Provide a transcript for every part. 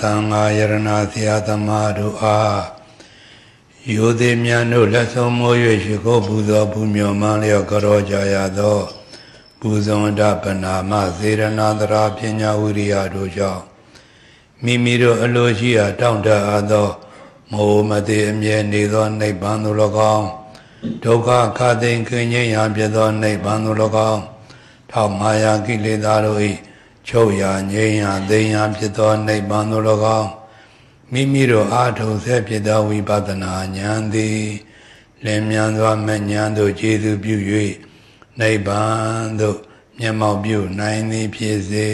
သံဃာယရနာဆရာသမားတို့အားယောသေးမြတ်တို့လက်ဆုံးမိုး၍ရှိခိုးပူဇော်ပူမျော်မှန်းလျော့ကြောကြရသောပူဇော်တပနာမစေရနာတရာပညာဝိရိယတို့ကြောင့်မိမိတို့အလိုရှိရာတောင့်တအားသောမောမတိအမြဲနေသောနိဗ္ဗာန်သို့၎င်းဒုက္ခခသိင်ခင်းငြိမ်းရာဖြစ်သောနိဗ္ဗာန်သို့၎င်းထောက်မာယာကိလေသာတို့၏ ချုပ်ရာငြိမ်းရာသိမ်းရာဖြစ်သောနိဗ္ဗာန်သို့၎င်းမိမိတို့အာထုံဆဲဖြစ်သောဝိပဿနာဉာဏ်သည်လင်မြန်စွာမဉာဏ်သို့ခြေသူပြု၍နိဗ္ဗာန်သို့မျက်မှောက်ပြုနိုင်သည်ဖြစ်စေ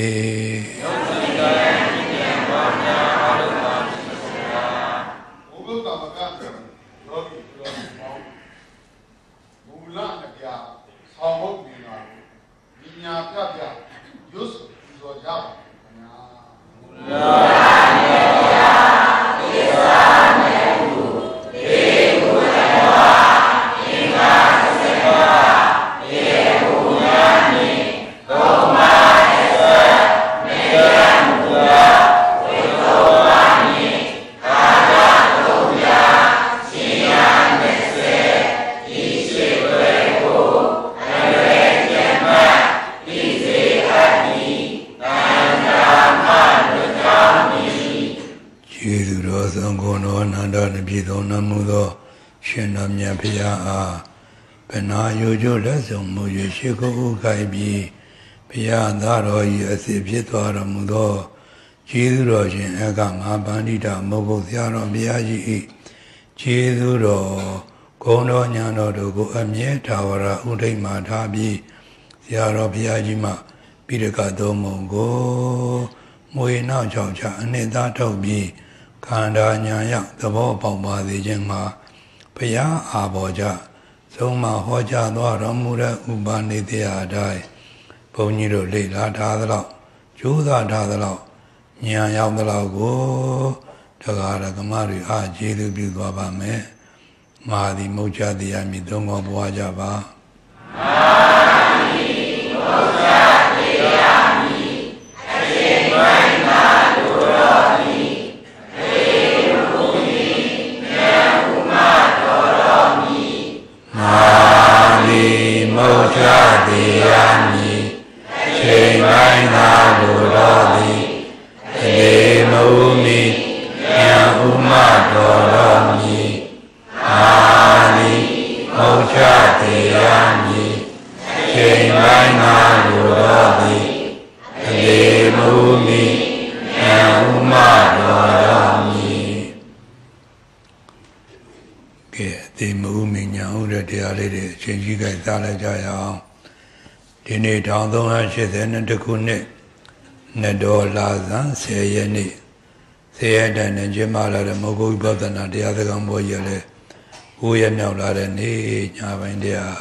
아멘. ရှိခိုးဥခိုင်ပြီးဘုရားသားတော်ကြီးအစီဖြစ်သွားတော်မူသောကျေးဇူးတော်ရှင်အကမဟာပန္တိတာမောဂုတ်ဆရာတော်ဘုရားကြီး၏ကျေးဇူးတော်ဂုဏ်တော်ညာတော်တို့ကို အမြဲတာဝရဥဒိတ်မှထားပြီးဆရာတော်ဘုရားကြီးမှပိရကတော်မုံကိုမွေနောက်ချောင်ချအနှစ်သားထုတ်ပြီး ခန္ဓာညာရောက်သဘောပေါက်ပါစေခြင်းမှာဘုရားအာဘောကြဆုံးမဟောကြားသွားတော်မူတဲ့ဥပနိဒေယအတိုင်းဘုန်းကြီးတို့လေ့လာထားသလောက်ကြိုးစားထားသလောက်ဉာဏ်ရောက်သလောက်ကိုတရားဓမ္မတွေအားကျေးဇူးပြုသွားပါမယ်။မာဒီမုတ်ချတရားမြည်သုံးခေါ်ပွားကြပါ။မာဒီမုတ်ချ မုတ်ချသေးရမည်ချိန်ပိုင်းသာလိုတော်သည်တေမုံမီဉာဏ်ဥမတော်တော်မည်အာနိမုတ်ချသေးရမည်ချိန်ပိုင်းသာလိုတော်သည်တေမုံမီဉာဏ်ဥမတော်တော်မည်ကဲတေမုံမီဉာဏ်ဥ တဲ့တရားလေးတွေအချိန်ကြီးကြိုက်စားလိုက်ကြရအောင်ဒီနေ့1382ခုနှစ်နတော်လာဇန်10ရက်နေ့10ရက်တန်နဲ့ကျင်းပလာတဲ့မောဂုဝိပဿနာတရားစကားပေါ်ရလဲ9ရက်မြောက်လာတဲ့နေ့ညပိုင်းတရား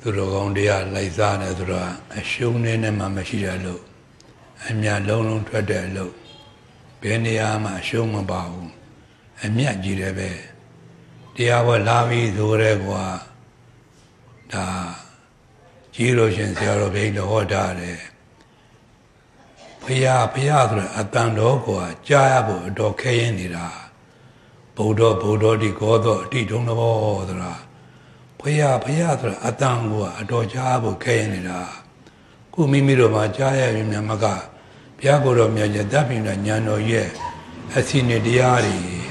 သူတော်ကောင်းတရားလိုက်စားတယ်ဆိုတော့အရှုံးနေနဲ့မှမရှိတယ်လို့အမြလုံးလုံးထွက်တယ်လို့ဘယ်နေရာမှအရှုံးမပါဘူး အမြတ်ကြီးတယ်ပဲတရားဘောလာပြီဆိုရဲကွာဒါကြီးလို့ရှင်ဆရာတော်ဘိန်းတော်ဟောတာတယ်ဖရာဖရာဆိုတဲ့အတန်တော်ကွာကြားရဖို့အတော်ခဲရင်နေတာဗုဒ္ဓဗုဒ္ဓတိကောသောအတိတုံးတော်ဆိုတာဖရာဖရာဆိုတဲ့အတန်ကွာအတော်ကြားဖို့ခဲရင်နေတာခုမိမိတို့မှာကြားရပြီမြတ်မကဘုရားကိုယ်တော်မြတ်ရဲ့တပ်ပြင်တဲ့ဉာဏ်တော်ရဲ့အစီနေတရားတွေ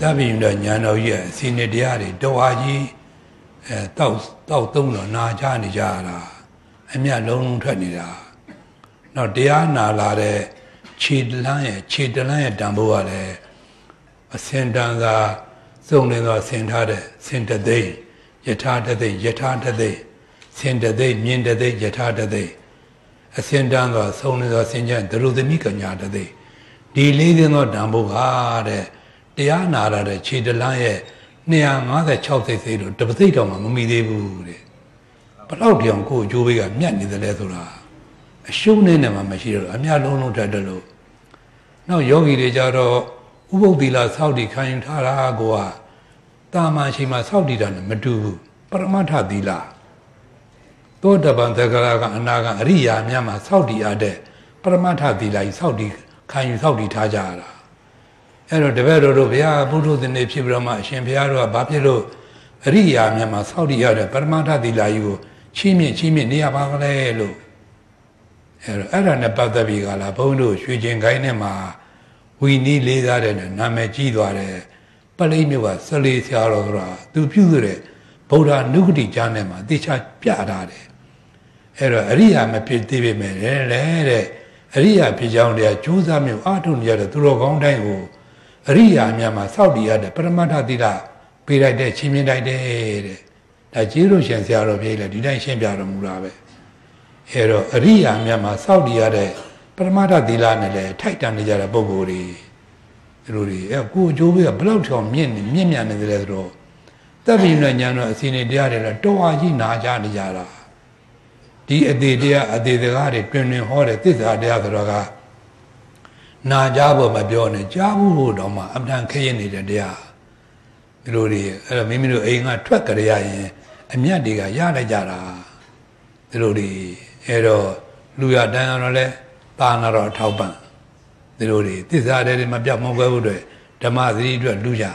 တပည့်တော်ညာတော်ကြီးအစီနေတရားတွေတော်ဟာကြီးအဲတောက်တောက်သုံးတော့နာချနေကြတာအမြတ်လုံးလုံးထွက်နေတာတော့တရားနာလာတဲ့ခြေတလန်းရဲ့ခြေတလန်းရဲ့တန်ဖိုးကလည်းအစင်တန်သာစုံလင်သောဆင်ထားတဲ့ဆင်တသိမ့်ယထာတသိမ့်ယထာတသိမ့်ဆင်တသိမ့်မြင်တသိမ့်ယထာတသိမ့်အစင်တန်သောစုံလင်သောဆင်ကျန်ဒရုသမီကညာတသိမ့် ဒီလေးသိသောတန်ဖိုးကတဲ့တရားနာရတဲ့ခြေတလန်းရဲ့256စိတ်စိတ်လို့တပစိတ်တောင်မှမမိသေးဘူးတဲ့ဘလောက်တောင်ကိုယ်အကျိုးပေးကမြတ်နေတယ်လဲဆိုတာအရှုံးနဲ့နဲ့မှမရှိတော့အများလုံးလုံးတတ်တယ်လို့နောက်ယောဂီတွေကြတော့ဥပုပ်သီလစောင့်တည်ခံယူထားတာကိုကတာမန်ရှိမှစောင့်တည်တာနဲ့မတူဘူးပရမတ္ထသီလသောတပန်သက္ကရာကအနာကအရိယာများမှာစောက်တည်ရတဲ့ပရမတ္ထသီလကြီးစောက်တည် ခံယူစောက်တည်ထားကြရတာအဲ့တော့တပည့်တော်တို့ဘုရားဘုဒ္ဓသင်္နေဖြစ်ပြီးတော့မှအရှင်ဘုရားတို့ကဘာဖြစ်လို့အရိယာများမှာစောက်တည်ရတဲ့ပရမတ္ထသီလကြီးကိုချီးမြှင့်ချီးမြှင့်နေရပါကလေးလို့အဲ့တော့အဲ့ဒါနဲ့ပတ်သက်ပြီးကလာဘုန်းတို့ရွှေကျင်ခိုင်းနဲ့မှာဝီနီးလေးစားတဲ့နာမည်ကြီးသွားတယ်ပလိမြို့ကဆလေးဆရာတော်ဆိုတာသူပြုတဲ့ဗုဒ္ဓနုဂတိကျမ်းထဲမှာတေချာပြထားတယ်အဲ့တော့အရိယာမဖြစ်သေးပေမဲ့လည်းတဲ့ အရိယာဖြစ်ကြောင်းတရားကြိုးစားမျိုးအားထုတ်နေရတဲ့သူတော်ကောင်းတိုင်းကိုအရိယာများမှာစောက်တည်ရတဲ့ပရမတ္ထတိရပေးလိုက်တဲ့ချင်းမြင်တိုက်တဲ့တဲ့ဒါကျေးဇူးရှင်ဆရာတော်ပြေးလေဒီတိုင်းရှင်းပြတော်မူတာပဲအဲ့တော့အရိယာများမှာစောက်တည်ရတဲ့ပရမတ္ထသီလနဲ့လည်းထိုက်တန်နေကြတဲ့ပုံကိုယ်တွေသူတို့တွေအဲ့ကိုအကျိုးပေးကဘလောက်ထောင်မြင့်မြင့်မြတ်နေတယ်ဆိုတော့တပ်ပြီးနဲ့ညာတော့အစီနေတရားတွေလည်းတော်အားကြီးနာကြနေကြတာ ဒီအသေးတရားအသေးစကားတွေတွင်တွင်ဟောတဲ့သစ္စာတရားဆိုတော့ကနာကြဖို့မပြောနဲ့ကြားဖို့တော့မှအမှန်ခရင်နေတဲ့တရားဒီလိုတွေအဲ့တော့မိမိတို့အိမ်ကထွက်ကြရရင်အမျက်တွေကရလိုက်ကြတာဒီလိုတွေအဲ့တော့လူရတန်းတော့လဲတာနာတော့ထောက်ပံ့ဒီလိုတွေသစ္စာတွေမပြတ်မကွဲဖို့အတွက်ဓမ္မသတိအတွက်လူကြ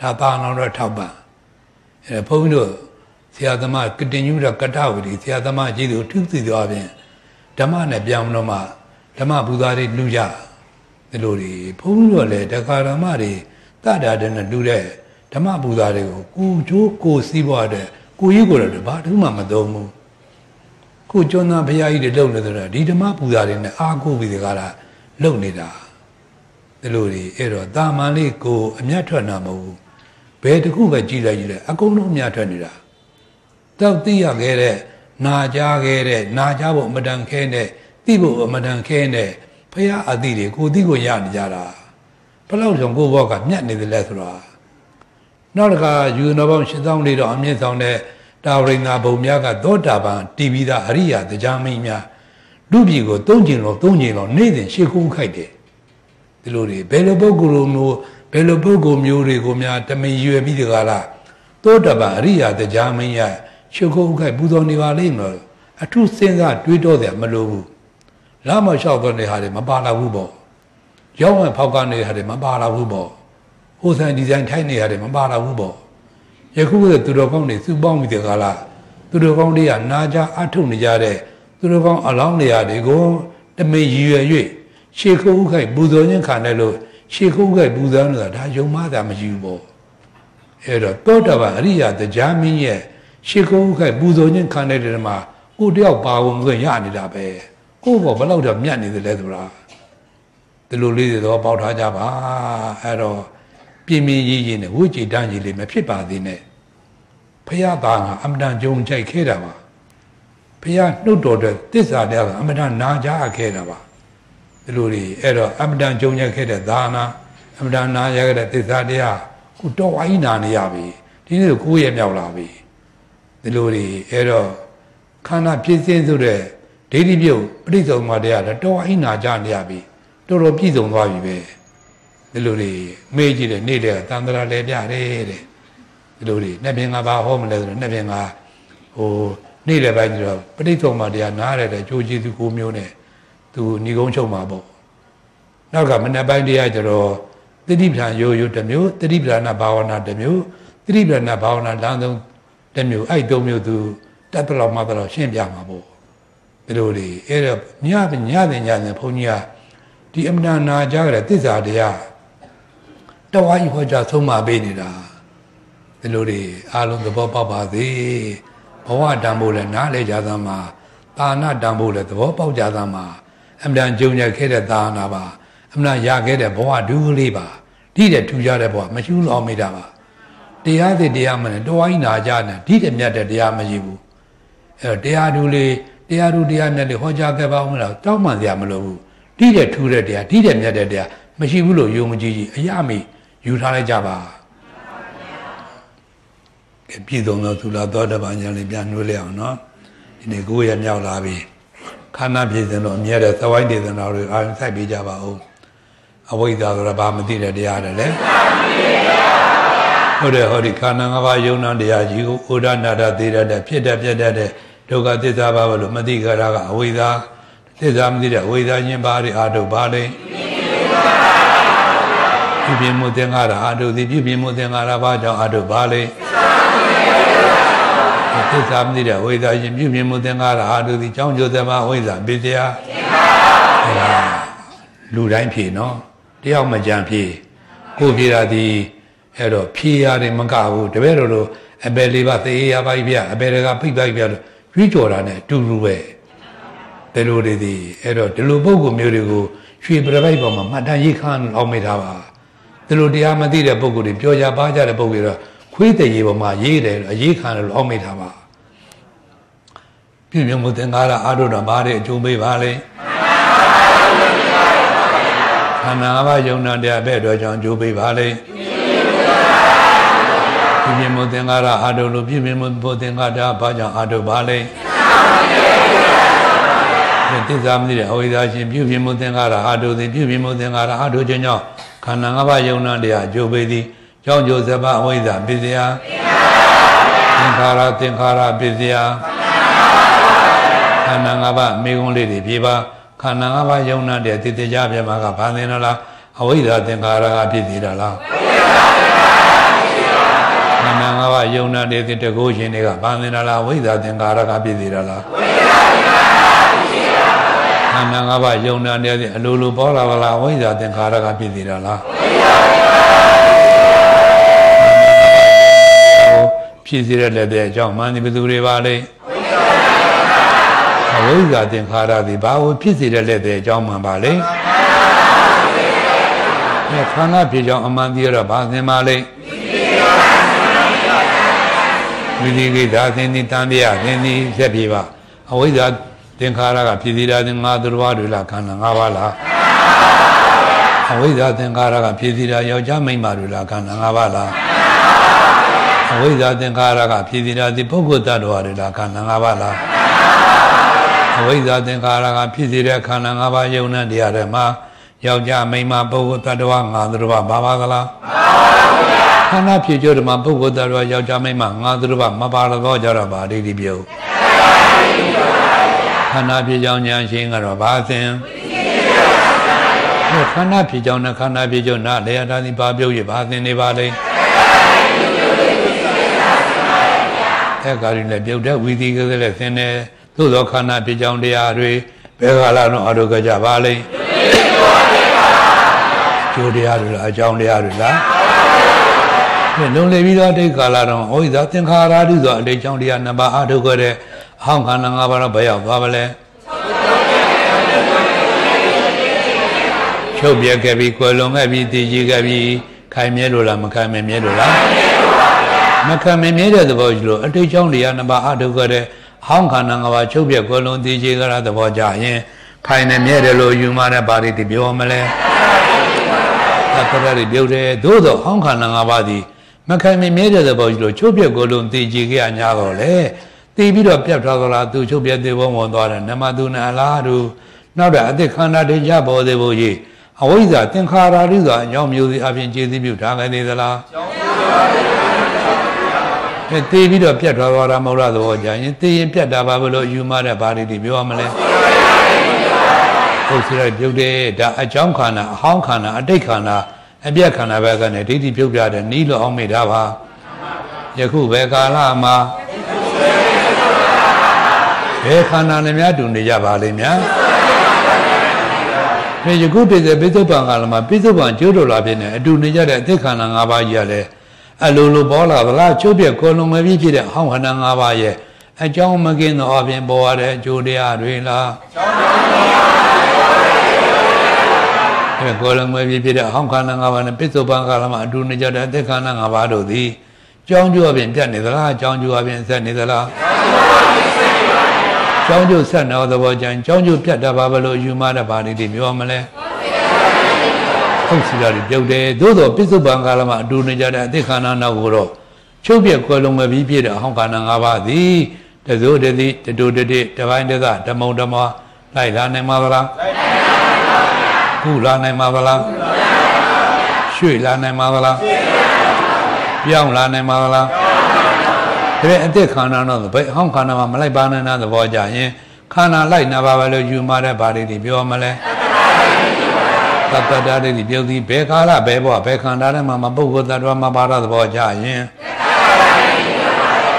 ဒါတာနာတော့ထောက်ပံ့အဲဘုန်းကြီးတို့ ဆရာသမားကတင်ညူရကတဝတိဆရာသမားကြီးတို့ထုသိသွားပြင်ဓမ္မနဲ့ပြောင်းတော့မှဓမ္မဘူသားတွေလူကြဒီလိုတွေဘုန်းကြီးတို့လည်းတခါဓမ္မတွေတတာတဲ့နဲ့လူတဲ့ဓမ္မဘူသားတွေကိုကိုကျိုးကိုစီးပွားတဲ့ကိုကြီးကိုတော့ဘာတူမှမသုံးဘူးကိုကျွန်းသားဘုရားကြီးတွေလုံနေတယ်ဒီဓမ္မပူဇာတွေနဲ့အာကိုပြီးတကားလားလုံနေတာဒီလိုတွေအဲ့တော့တာမန်လေးကိုအမျက်ထွက်တာမဟုတ်ဘူးဘယ်တခုပဲကြည်လိုက်ကြည့်တယ်အကုန်လုံးအမျက်ထွက်နေတာ တောက်သိရခဲ့တဲ့နာကြခဲ့တဲ့နာကြဖို့အမတန်ခဲတဲ့သိဖို့အမတန်ခဲတဲ့ဘုရားအသည့်တွေကိုသိကိုရနေကြတာဘလောက်ကြောင့်ကိုဘောကမြတ်နေတယ်လဲဆိုတာနောက်တစ်ခါယူနောပေါင်းရှင်းဆောင်လေးတော့အမြင့်ဆောင်တဲ့တာဝရိဏဘုံများကသောတာပန်တည်ပြီးသားအရိယာတရားမင်းများလူပြည်ကိုသုံးကျင်လို့သုံးကျင်လို့နေ့စဉ်ရှေ့ခုခိုက်တယ်ဒီလိုတွေဘယ်လိုပုဂ္ဂိုလ်မျိုးဘယ်လိုပုဂ္ဂိုလ်မျိုးတွေကိုများတမင်ရွယ်ပြီးတကားလားသောတာပန်အရိယာတရားမင်းရ ရှေ့ခုခိုက်ပူဇော်နေပါလိမ့်မယ်အထုစဉ်းစားတွေးတော့တယ်မလိုဘူးလာမလျှောက်တော့နေဟာတွေမပါလာဘူးပေါ့ရောက်ဝင်ဖောက်ကနေဟာတွေမပါလာဘူးပေါ့ဟိုဆန်ဒီဇိုင်းထိုက်နေဟာတွေမပါလာဘူးပေါ့ယခုကသူတော်ကောင်းတွေစုပေါင်းပြီးတဲ့ကာလသူတော်ကောင်းတွေကနာကြအထုတ်နေကြတဲ့သူတော်ကောင်းအလောင်းနေရာတွေကိုတမေရည်ရွယ်၍ရှေခုဥခိုက်ပူဇော်ခြင်းခံတယ်လို့ရှေခုဥခိုက်ပူဇော်နေတာဒါယုံမှသာမရှိဘူးပေါ့အဲ့တော့တောတပအရိယာတရားမင်းရဲ့ ရှေခုဥခိုက်ပူဇော်ခြင်းခံတဲ့တည်းမှာကိုတယောက်ပါဝင်ခွင့်ရနေတာပဲကိုဘောဘလောက်တော့မြတ်နေတယ်လဲဆိုတာဒီလိုလေးတွေတော့ပေါက်ထားကြပါအဲ့တော့ပြင်းပြင်းကြီးကြီးနဲ့ဝိจิตတန်းကြီးလေးမဖြစ်ပါသေးနဲ့ဖះသားကအမတန်ကြုံကြိုက်ခဲ့တာပါဖះနှုတ်တော်တဲ့တစ္ဆာတရားကအမတန်နာကြခဲ့တာပါဒီလိုတွေအဲ့တော့အမတန်ကြုံကြခဲ့တဲ့သာနာအမတန်နာရခဲ့တဲ့တစ္ဆာတရားကိုတော်ဝိုင်းနာနေရပြီဒီနေ့ကိုကိုယ်ရမြောက်လာပြီ ဒီလိုတွေအဲ့တော့ခန္ဓာပြည့်စင်ဆိုတဲ့ဒိဋ္ဌိပြုတ်ပဋိသမတရားလည်းတော်ဝိုင်းနာကြနေရပြီတော်တော်ပြည့်စုံသွားပြီပဲဒီလိုတွေမေးကြည့်တယ်နေတဲ့တန်တရာလဲပြတယ်တဲ့ဒီလိုတွေနှစ်ပင်ကဘာဟောမလဲဆိုတော့နှစ်ပင်ကဟိုနေ့လည်းပိုင်းကျတော့ပဋိသုံးပါတရားနားရတဲ့ကြိုးကျေးဇူးကိုမျိုးနဲ့သူညီကုန်းချုပ်မှာပေါ့နောက်ကမနေ့ပိုင်းတရားကျတော့တတိပဌာန်ရိုးရိုးတစ်မျိုးတတိပဌာန်ဘာဝနာတစ်မျိုးတတိပဌာန်ဘာဝနာလမ်းဆုံး တစ်မျိုးအဲ့သုံးမျိုးသူတက်တလောက်မှတော့ရှင်းပြမှာပေါ့ဒီလိုတွေအဲ့တော့ညညတဲ့ညတဲ့ဘုန်းကြီးကဒီအမနာနာကြကြတဲ့သစ္စာတရားတဝါကြီးဟောကြားဆုံးမပေးနေတာဒီလိုတွေအားလုံးသဘောပေါက်ပါစေဘဝတန်ဖို့လည်းနားလေကြသမှာသာနာတန်ဖို့လည်းသဘောပေါက်ကြသမှာအမှန်ကြုံရခဲ့တဲ့သာနာပါအမှန်ရခဲ့တဲ့ဘဝဒုလေးပါဒီတဲ့ထူကြတဲ့ဘဝမရှိလို့မိတာပါ တရားသစ်တရားမနဲ့တဝိုင်းနာကြတယ်ဒီတဲ့မြတ်တဲ့တရားမရှိဘူးအဲတရားဒုလေးတရားဒုတရားမြတ်လေးဟောကြားခဲ့ပါဦးလားတောင်းပန်စရာမလိုဘူးဒီတဲ့ထူတဲ့တရားဒီတဲ့မြတ်တဲ့တရားမရှိဘူးလို့ယုံမကြည်ကြီးအရမေယူထားလိုက်ကြပါပြည်စုံသောသုလာသောတပန်ညာလေးပြန်နှွေးလိုက်အောင်နော်ဒီနေ့ကိုယ်ရမြောက်လာပြီခန္ဓာပြည်စုံတော့အမြဲတည်းသဝိုင်းဒေသနာတွေအာရုံစိုက်ပေးကြပါဦးအဝိဇ္ဇာဆိုတာဘာမသိတဲ့တရားတယ်လေ ဟုတ်တယ်ဟောဒီခန္ဓာ၅ပါးယုံနာတရားကြီးကိုဩဒနာဒသေရတဲ့ဖြစ်တဲ့ပြတ်တဲ့ဒုက္ခသစ္စာဘာလို့မသိကြတာကအဝိဇ္ဇာသစ္စာမသိတဲ့အဝိဇ္ဇာချင်းပါရီအာထုပါလေပြုပြင်မှုသင်္ခါရအာထုသည်ပြုပြင်မှုသင်္ခါရဘာကြောင့်အာထုပါလေသစ္စာမသိတဲ့ဝိဇ္ဇာချင်းပြုပြင်မှုသင်္ခါရအာထုသည်ကြောင့်ကျိုးသမဝိဇ္ဇာပိစယလူတိုင်းဖြေနော်တယောက်မကြံဖြေကိုဖြေတာဒီ အဲ့တော့ဖြေရတယ်မကဘူးတပည့်တော်တို့အပယ်လေးပါသေရပါပြီဗျအပယ်တွေကဖိတ်ပါပြီဗျရွှေ့ကြော်တာနဲ့အတူတူပဲဒီလိုတွေဒီအဲ့တော့ဒီလိုပုံကုမျိုးတွေကိုရွှေပြပိုက်ပေါ်မှာမှတ်တမ်းရေးခန်းအောင်မိထားပါဒီလိုတရားမသိတဲ့ပုံကုတွေပြောကြပါကြတဲ့ပုံတွေတော့ခွေးတရေပေါ်မှာရေးတယ်အရေးခံလို့အောင်မိထားပါပြည့်မြတ်မှုသင်္ကာရအာထုတော်ဘာတွေအကျိုးပေးပါလဲခန္ဓာဘာယုံနာတရားပဲ့တော်ကြောင့်အကျိုးပေးပါလဲ ပြည့်မြတ်မှုသင်္ကာရအာထုလို့ပြည့်မြတ်မှုသင်္ကာရဘာကြောင့်အာထုပါလဲသစ္စာမသိတဲ့အဝိဇ္ဇာရှင်ပြုပြင်မှုသင်္ခါရအာထုသည်ပြုပြင်မှုသင်္ခါရအာထုခြင်းကြောင့်ခန္ဓာ၅ပါးယုံနာတရားအကျိုးပေးသည်ကြောင့်ကျိုးစပါအဝိဇ္ဇာပစ္စယသင်္ခါရသင်္ခါရပစ္စယခန္ဓာ၅ပါးမိဂုံးလေးတွေပြေပါခန္ဓာ၅ပါးယုံနာတဲ့တိတိကျပြမှာကဘာသင်လားအဝိဇ္ဇာသင်္ခါရကဖြစ်သေးတာလားခ န္ဓာ၅ပါးယုံနာတဲ့တကုရှင်တွေကဘာသင်လားဝိဇ္ဇာသင်္ခါရကဖြစ်သေးတာလားခန္ဓာ၅ပါးယုံနာနေတဲ့အလိုလိုပေါ်လာပါလားဝိဇ္ဇာသင်္ခါရကဖြစ်သေးတာလားဖြစ်စေတဲ့လက်တဲ့အကြောင်းမှန်ဒီဘယ်သူတွေပါလဲအဝိဇ္ဇာသင်္ခါရသည်ဘာကိုဖြစ်စေတဲ့လက်တဲ့အကြောင်းမှန်ပါလဲအဲခန္ဓာဖြစ်ကြောင်းအမှန်တရားတော့ဘာသင်ပါလဲ ဝိသီကိသာသင်္တိတန်တရားသင်္တိဆက်ပြေပါအဝိဇ္ဇာသင်္ခါရကဖြစ်သေးတာသင်္ငါသူတော်ဘာတွေလားခန္ဓာ၅ပါးလားအဝိဇ္ဇာသင်္ခါရကဖြစ်သေးတာယောက်ျားမိန်းမတွေလားခန္ဓာ၅ပါးလားအဝိဇ္ဇာသင်္ခါရကဖြစ်သေးတာဒီပုဂ္ဂိုလ်တ attva တွေလားခန္ဓာ၅ပါးလားအဝိဇ္ဇာသင်္ခါရကဖြစ်သေးတဲ့ခန္ဓာ၅ပါးယုံနဲ့တရားတွေမှာယောက်ျားမိန်းမပုဂ္ဂိုလ်တ attva ငါသူတော်ဘာပါပါကလား ခန္ဓာဖြစ်ကြဓမ္မပုဂ္ဂိုလ်တ attva ယောက်ျားမိန်းမငါသူတော်ဘာမပါတော့ကြတော့ပါဒိဋ္ဌိပြုတ်ခန္ဓာဖြစ်ကြောင်းဉာဏ်ရှင်းကတော့ဘာသင်ခန္ဓာဖြစ်ကြောင်းနဲ့ခန္ဓာဖြစ်ကြောင်းနာလေယတာဒီဘာပြုတ်ရဘာသင်နေပါလိမ့်အဲကာရီလည်းပြုတ်တဲ့ဝီသီကလေးလည်းသင်တယ်သို့သောခန္ဓာဖြစ်ကြောင်းတရားတွေဘယ်ကာလတော့အထုကြကြပါလိမ့်ကျိုးတရားတွေလားအကြောင်းတရားတွေလား လုံးလေပြီးတော့အတိတ်ကာလတော့ဟောဒီသာသင်္ခါရတုဆိုအတိတ်ကြောင့်တရားနှစ်ပါးအထုကြတဲ့အဟောင်းခန္ဓာ၅ပါးတော့ဘယ်ရောက်သွားပါလဲချုပ်ပြက်ခဲ့ပြီးကွယ်လွန်ခဲ့ပြီးတည်ကြည်ခဲ့ပြီးခိုင်မြဲလို့လားမခိုင်မြဲလို့လားမခံမမြဲတဲ့သဘောကြီးလို့အတိတ်ကြောင့်တရားနှစ်ပါးအထုတ်ခဲ့တဲ့ဟောင်းခန္ဓာ၅ပါးချုပ်ပြက်ကွယ်လွန်တည်ကြည်ကြတဲ့သဘောကြရင်ခိုင်နေမြဲတယ်လို့ယူမတဲ့ပါဠိတိပြောမလဲအတရရီပြုတ်တယ်သို့သောဟောင်းခန္ဓာ၅ပါးသည် မခံမမြဲတဲ့သဘောကြီးလို့ချုပ်ပြက်ကွယ်လွန်တည်ကြည်ခဲ့ရ냐တော့လေတည်ပြီးတော့ပြတ်သွားသလားသူချုပ်ပြသေးဘုံဝင်သွားတယ်နမသူနာလားသူနောက်တော့အသက်ခန္ဓာတွေရပေါ်သေးဖို့ကြီးအဝိဇ္ဇာသင်္ခါရလိဆိုတာအကြောင်းမျိုးစီအပြင်ခြေသိပြုထားခဲ့သေးသလားကျောင်းပါပါအဲတည်ပြီးတော့ပြတ်သွားသွားတာမဟုတ်လားသဘောကြရင်တည်ရင်ပြတ်တာပါဘလို့ယူမတဲ့ဘာတွေဒီပြောရမလဲဟုတ်စီရပြုတ်တယ်ဒါအကြောင်းခန္ဓာအဟောင်းခန္ဓာအတိတ်ခန္ဓာ အပြက်ခန္ဓာဘက်ကနေဒိဋ္ဌိပြုတ်ပြတဲ့နီးလို့အောင်မိတာပါယခုဘယ်ကာလမှာဘယ်ခန္ဓာနဲ့များတူနေကြပါလိမ့်များဒီယခုတည်းပိဿုပံကာလမှာပိဿုပံကျိုးတော်လာဖြစ်နေအတူနေကြတဲ့အသိခန္ဓာ၅ပါးကြီးရလဲအလိုလိုပေါ်လာသလားချိုးပြက်ကိုလုံးမပြီးဖြစ်တဲ့ဟောင်းခန္ဓာ၅ပါးရဲ့အကြောင်းမကင်းသောအပြင်ပေါ်ရတဲ့အကျိုးတရားတွေလားအဲကို လုံးမပြီးဖြစ်တဲ့ဟောင်းခန္ဓာ၅ပါးနဲ့ပိဿုပံကာလမှာအတူနေကြတဲ့အသိခန္ဓာ၅ပါးတို့သည်ကြောင်းကျိုးအပြင်ပြတ်နေသလားကြောင်းကျိုးအပြင်ဆက်နေသလားကျောင်းကျုပ်ဆက်တော်သဘောကြံကျောင်းကျုပ်ပြတ်တာပါဘလို့ယူမတဲ့ပါဠိတွေပြောမလဲဟုတ်စီတာတွေပြုတ်တယ်သို့တော့ပြစ္ဆုတ်ပံကာလမှာအတူနေကြတဲ့အသိခန္ဓာနောက်ကိုတော့ချုပ်ပြက်ကွယ်လုံးမပြီးပြည့်တဲ့အဟောင်းခန္ဓာ၅ပါးသည်တစိုးတတိတတူတတိတပိုင်းတသဓမ္မုံဓမ္မလိုက်လာနိုင်မှာသလားလိုက်နိုင်ပါဘူး ခုလာနိုင်မှာသလားရွှေ့လာနိုင်မှာသလားပြောင်းလာနိုင်မှာသလားဒါပေမဲ့အသက်ခန္ဓာတော့ဘယ်ဟောင်းခန္ဓာမှာမလိုက်ပါနဲ့နာသဘောကြရင်ခန္ဓာလိုက်နာပါပဲလို့ယူမှာတဲ့ဘာတွေပြောမလဲသတ္တတာတွေပြောသည်ဘယ်ကာလဘယ်ဘဝဘယ်ခန္ဓာထဲမှာမပုဂ္ဂိုလ်တ attva မှာပါရသဘောကြရင်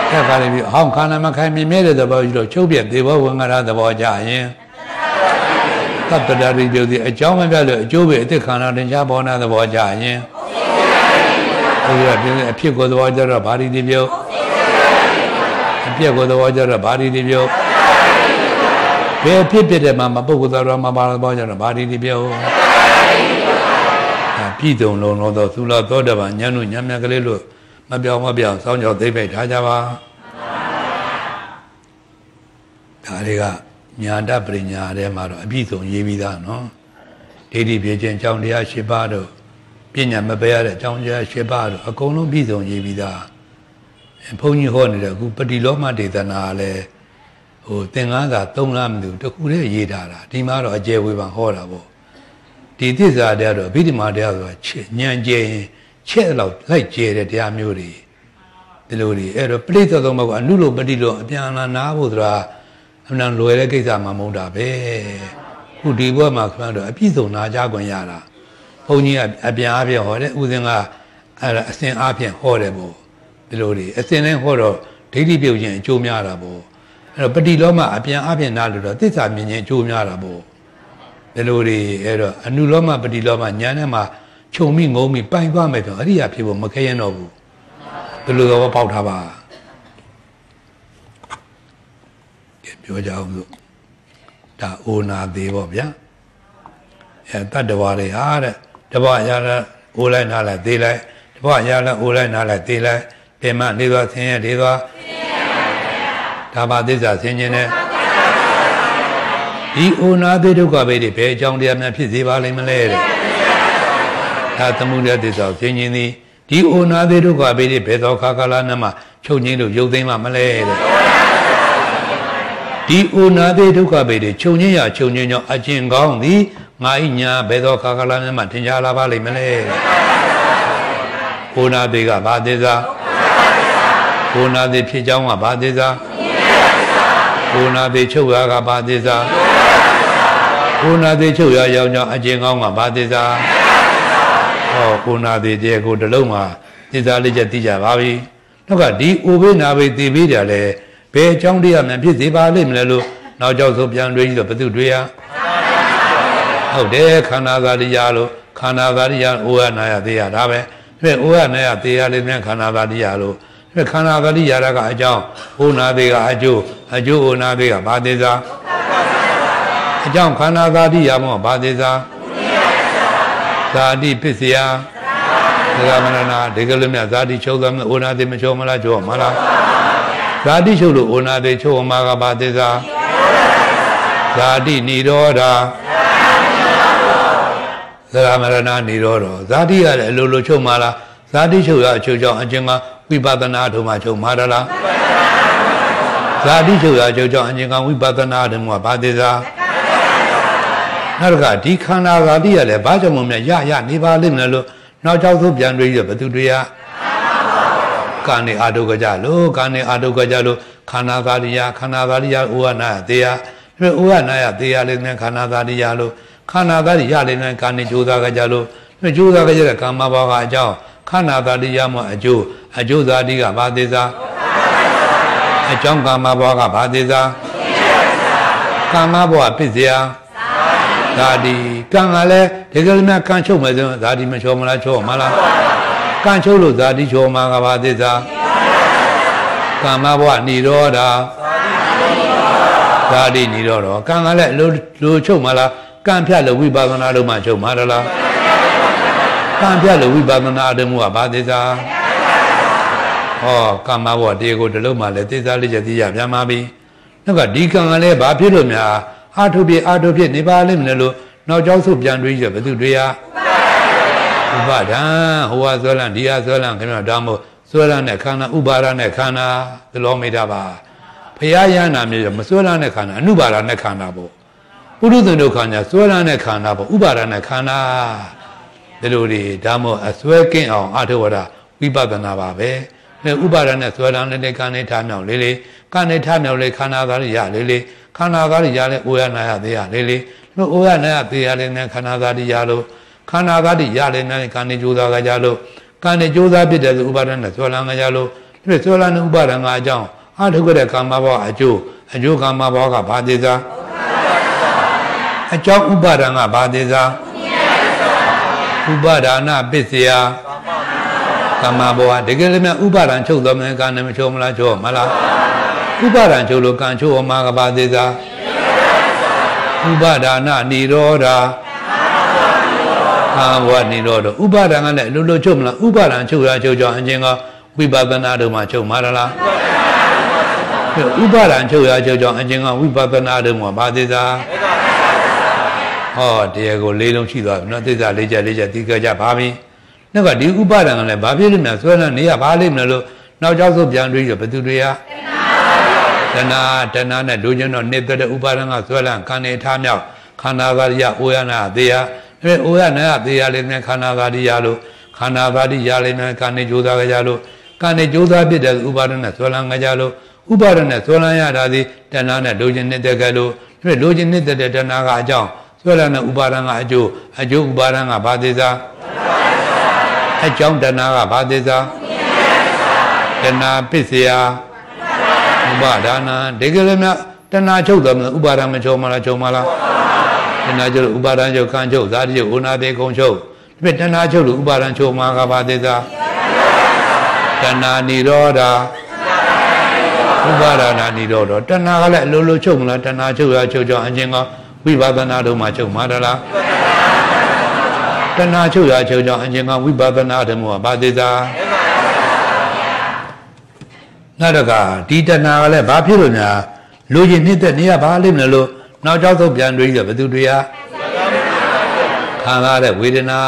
သက်ခါလေးပြီးဟောင်းခန္ဓာမခိုင်မြင်မြဲတဲ့သဘောကြီးတော့ချုပ်ပြသေဘောဝင်္ဂရသဘောကြရင် သတ္တတာတွေပြောသည်အကြောင်းမပြလို့အကျိုးပဲအသက်ခန္ဓာတင်ရှားပေါ်နာသဘောကြရင်ဘုရားပြောအဖြစ်ကိုသဘောကြတော့ဘာတွေပြောအပြက်ကိုသဘောကြတော့ဘာတွေပြောဘယ်ဖြစ်ဖြစ်တဲ့မှာမပုဂ္ဂိုလ်တော်မှာပါသဘောကြတော့ဘာတွေပြောပြည်တုံလုံးလုံးသောသုလသောတပံညံ့တို့ညံ့မြတ်ကလေးလို့မပြောင်းမပြောင်းစောင်းကြောသိပိတ်ထားကြပါဒါတွေက ညာတပရိညာထဲမှာတော့အပြည့်စုံရေးပြီးသားနော်ဒိဋ္ဌိပြေခြင်းကြောင့်တရား၈ပါးတို့ပညာမပယ်ရတဲ့အကြောင်းတရား၈ပါးတို့အကုန်လုံးပြည့်စုံရေးပြီးသားဘုန်းကြီးဟောနေတဲ့အခုပတိလောမဒေသနာလည်းဟိုသင်္ကန်းသာ၃လမလို့တခုတည်းရေးထားတာဒီမှာတော့အကျယ်ဝေဖန်ဟောတာပေါ့ဒီသစ္စာတရားတော့အဘိဓမ္မာတရားဆိုတာချက်ညံကျဲရင်ချက်တော့လိုက်ကျဲတဲ့တရားမျိုးတွေဒီလိုတွေအဲ့တော့ပဋိသက်သုံးဘကအနုလိုပဋိလိုအပြန်လာနာဖို့ဆိုတာ အမှန်လွယ်တဲ့ကိစ္စမှမဟုတ်တာပဲခုဒီဘက်မှာခဏတော့အပြည့်စုံနာကြခွင့်ရတာဘုန်းကြီးကအပြန်အပြည့်ဟောတယ်ဥစဉ်ကအဲ့ဒါအစဉ်အပြည့်ဟောတယ်ပေါ့ဒီလိုတွေအစဉ်တိုင်းဟောတော့ဒိဋ္ဌိပြုတ်ခြင်းအကျိုးများတာပေါ့အဲ့တော့ပฏิလောမအပြန်အပြည့်နာလို့တော့သစ္စာမြင်ခြင်းအကျိုးများတာပေါ့ဒီလိုတွေအဲ့တော့အနုလောမပฏิလောမညာနဲ့မှာခြုံမိငုံမိပိုင်သွားမယ်ဆိုအရိယာဖြစ်ဖို့မခဲရင်တော့ဘူးဒီလိုတော့ပေါက်ထားပါ ပြောကြအောင်လို့ဒါအိုနာသေးပေါ့ဗျာအဲတတ္တဝါတွေဟာတဲ့တဘရလာအိုးလိုက်နားလိုက်သေးလိုက်တဘရလာအိုးလိုက်နားလိုက်သေးလိုက်တင်မနေသွားဆင်းရဲနေသွားဒါပါသစ္စာဆင်းခြင်းနဲ့ဒီအိုနာသေးဒုက္ခပဲတွေဘယ်အကြောင်းတရားများဖြစ်စေပါလိမ့်မလဲတဲ့ဒါသမှုရသစ္စာဆင်းခြင်းသည်ဒီအိုနာသေးဒုက္ခပဲတွေဘယ်သောခါကာလနဲ့မှချုပ်ငင်းလို့ရုပ်သိမ်းမှမလဲတဲ့ ဒီအိုနာသေးဒုက္ခပဲတွေချုပ်ငင်းရချုပ်ငင်းကြောင့်အကျင့်ကောင်းသည်ငါဤညာဘယ်သောခါကာလနဲ့မှထင်ရှားလာပါလိမ့်မလဲတဲ့အိုနာသေးကဘာသစ္စာဘုနာသေးဖြစ်ကြောင်းကဘာသစ္စာဘုနာသေးချုပ်ရကဘာသစ္စာဘုနာသေးချုပ်ရရောက်ကြောင်းအကျဉ်းကောင်းကဘာသစ္စာဟောဘုနာသေးတဲ့ကိုတလုံးမှာသစ္စာလေးချက်သိကြပါပြီနောက်ကဒီအိုဘေးနာဘေးသိပြီးတယ်လေ ဘယ်အကြောင်းတရားမှဖြစ်စေပါလိမ့်မလဲလို့နောက်ကြောက်ဆုံးပြန်တွေးကြည့်တော့ဘသူတွေးရဟုတ်တယ်ခန္ဓာသာရိယာလို့ခန္ဓာသာရိယာအိုရနာရသေးရဒါပဲအဲအိုရနာရသေးရလေးမြန်ခန္ဓာသာရိယာလို့အဲခန္ဓာသတိရတာကအကြောင်းဟိုနာသေးကအကျိုးအကျိုးဟိုနာသေးကဘာသေးစားအကြောင်းခန္ဓာသတိရမောဘာသေးစားဇာတိပစ္စယသရမဏနာဒီကလေးမြဇာတိချုပ်သွားမဟိုနာသေးမချုပ်မလားချုပ်မလား ဇာတိချုပ်လို့ဟိုနာသေးချုပ်မှာကဘာသေးစားဇာတိនិရောဓသရမရဏនិရောဓဇာတိကလည်းအလိုလိုချုပ်မှာလားဇာတိချုပ်ရအချုပ်ကြောင့်အကျဉ်းကဝိပဿနာထုံမှာချုပ်မှာလားဇာတိချုပ်ရအချုပ်ကြောင့်အကျဉ်းကဝိပဿနာထုံမှာဘာသေးစားနောက်ကဒီခန္ဓာဇာတိရလည်းဘာကြောင့်မမြရရနေပါလိမ့်မလို့နောက်ကြောက်ဆုံးပြန်တွေးရဘသူတွေရ ကာနေအာတုကကြလို့ကာနေအာတုကကြလို့ခန္ဓာဇာတိယခန္ဓာဇာတိယဥဝနာတရားဒါဥဝနာယတရားလေးနဲ့ခန္ဓာဇာတိယလို့ခန္ဓာဇာတိယလေးနဲ့ကာနေကြိုးစားကြလို့ကြိုးစားကြတဲ့ကာမဘာဝအကြောင်းခန္ဓာသာတိရမအကျိုးအကျိုးဇာတိကဘာသေးစားအကြောင်းကာမဘဝကဘာသေးစားကာမဘဝပစ္စယဇာတိကံကလည်းဒီကလေးများကံချုပ်မယ်ဆိုဇာတိမချောမလားချောမလား ကံချုပ်လို့ဇာတိချောမှာကဘာသေးစားကာမဘဝនិရောဓဇာတိនិရောဓကံကလည်းလိုလိုချုပ်မလားကံဖြတ်လို့ဝိပဿနာလို့မှချုပ်မှာလားကံပြလို့ဝိပဿနာအတမှုကဘာသေစာဟောကမ္မဘောတေကိုတလုံးမှလည်းသေစာလေးချက်သိရပြန်ပါပြီနောက်ကဒီကံကလည်းဘာဖြစ်လို့များအာထုဖြစ်အာထုဖြစ်နေပါလိမ့်မယ်လို့နောက်ကျောင်းဆုပြန်တွေးရဘယ်သူတွေရ ဥပါဒံဟိုဟာဇောလံဒီဟာဇောလံခင်ဗျာဒါမို့ဇောလံနဲ့ခန္ဓာဥပါဒနဲ့ခန္ဓာသလောမိတာပါဖရာယန္နာမျိုးမဇောလံနဲ့ခန္ဓာအနုပါဒနဲ့ခန္ဓာပေါ့ပုရုသင်တို့ခန္ဓာဇောလံနဲ့ခန္ဓာပေါ့ဥပါဒနဲ့ခန္ဓာဒီလိုတွေဒါမို့အစွဲကင်းအောင်အထဝရဝိပဿနာပါပဲအဲဥပါဒနဲ့ဆွဲလန်းနေတဲ့ကံနဲ့ထားမြောက်လေးလေးကံနဲ့ထားမြောက်လေးခန္ဓာသားတွေရလေးလေးခန္ဓာသားတွေရလဲအိုရနာရသေးရလေးလေးလို့အိုရနာရသေးရလေးနဲ့ခန္ဓာသားတွေရလို့ ခန္ဓာသားတွေရလေးနဲ့ကံနဲ့ကြိုးစားကြလို့ကံနဲ့ကြိုးစားဖြစ်တဲ့ဥပါဒနဲ့ဆွဲလန်းကြလို့ဒီဆွဲလန်းတဲ့ဥပါဒငါအကြောင်းအထုကြတဲ့ကာမဘောအကျိုးအကျိုးကာမဘောကဘာသေးစားအကြောင်းဥပါဒံကဘာသေးစားဥပါဒါနပစ္စယကာမဘောတကယ်လည်းမြဥပါဒံချုပ်တော်မယ်ကံနဲ့မချုပ်မလားချုပ်မလားဥပါဒံချုပ်လို့ကံချုပ်မှာကဘာသေးစားဥပါဒါနនិရောဓ ကာဝနိရောဓဥပါဒံကလည်းလူလိုချုပ်မလားဥပါဒံချုပ်ရချုပ်ကြောင့်အချင်းကဝိပဿနာတို့မှာချုပ်မှာလားဥပါဒံချုပ်ရချုပ်ကြောင့်အချင်းကဝိပဿနာတို့မှာဘာသေးစားဟောတရားကိုလေးလုံးရှိသွားပြီနော်သစ္စာလေးချက်လေးချက်သိကြကြပါပြီနောက်ကဒီဥပါဒံကလည်းဘာဖြစ်လို့များဆွဲလန်းနေရပါလိမ့်မလို့နောက်ကြောက်ဆိုပြန်တွေးရဘသူတွေကတဏှာတဏှာနဲ့ဒုညတော့နေတဲ့ဥပါဒံကဆွဲလန်းခန္ဓာထားမြောက်ခန္ဓာသာရိယအိုယနာသေးရ အဲအိုယနာသေးရလေးနဲ့ခန္ဓာသာရိယလို့ခန္ဓာသာရိယလေးနဲ့ခန္ဓာကြိုးစားကြလို့ခန္ဓာကြိုးစားဖြစ်တဲ့ဥပါဒံနဲ့ဆွဲလန်းကြလို့ဥပါဒနဲ့ဆွဲလန်းရတာဒီတဏှာနဲ့ဒုညနေတဲ့ကလို့အဲဒုညနေတဲ့တဏှာကအကြောင်းဆွဲလန်းတဲ့ဥပါဒံကအကျိုးအကျိုးဥပါဒံကဘာသေးစားအကြောင်းတဏှာကဘာသေးစားတဏှာပစ္စယဥပါဒါနာဒီကလေးများတဏှာချုပ်တယ်မလားဥပါဒံမချုပ်မလားချုပ်မလား တဏှာချုပ်ဥပါဒံချုပ်ကံချုပ်ဇာတိချုပ်ဥနာပေကုံချုပ်ဒီပြတဏှာချုပ်လို့ဥပါဒံချုပ်မှာကဘာသေးစားတဏှာនិရောဓဥပါဒနာនិရောဓတဏှာကလည်းအလိုလိုချုပ်မလားတဏှာချုပ်ရချုပ်ကြောင့်အချင်းကဝိပဿနာတို့မှာချုပ်မှာတလားတဏှာချုပ်ရချုပ်ကြောင့်အကျဉ်းကဝိပဿနာဓမ္မကဘာသေးသာနောက်တကဒီတဏှာကလည်းဘာဖြစ်လို့ညာလူကြီးနှစ်သက်နေရပါလိမ့်မလို့ နောက်ကြောက်တော့ပြန်တွေးရဘသူတွေကခံစားတဲ့ဝေဒနာ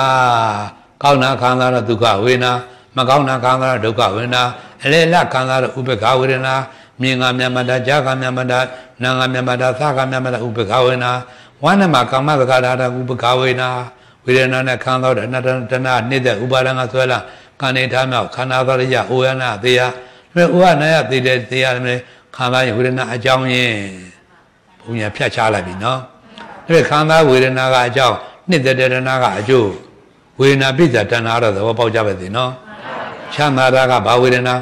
ကောင်းတာခံစားတဲ့ဒုက္ခဝေဒနာမကောင်းတာခံစားတဲ့ဒုက္ခဝေဒနာအလေလခံစားတဲ့ဥပ္ပခဝေဒနာမြင်ကမြတ်မတာကြားကမြတ်မတာနာကမြတ်မတာသကမြတ်မတာဥပ္ပခဝေဒနာဝမ်းနဲ့မှာကာမသက္ကတာဥပ္ပခဝေဒနာဝေဒနာနဲ့ခံတော့တဲ့အနတ္တတဏနေတဲ့ဥပါဒံကဆွဲလာခန္ဓာထားမြောက်ခန္ဓာသောရအိုယနာသေးရအဲဥယနာယသေးတဲ့တရားတွေခံစားရင်ဝေဒနာအကြောင်းရင်း ဘုံညာဖြတ်ချလိုက်ပြီနော်အဲခံစားဝေဒနာကအကြောင်းနှစ်တဲ့တဏကအကျိုးဝေဒနာပိစ္ဆာတဏတော့သဘောပေါက်ကြပါစေနော်ချမ်းသာတာကဘာဝေဒနာ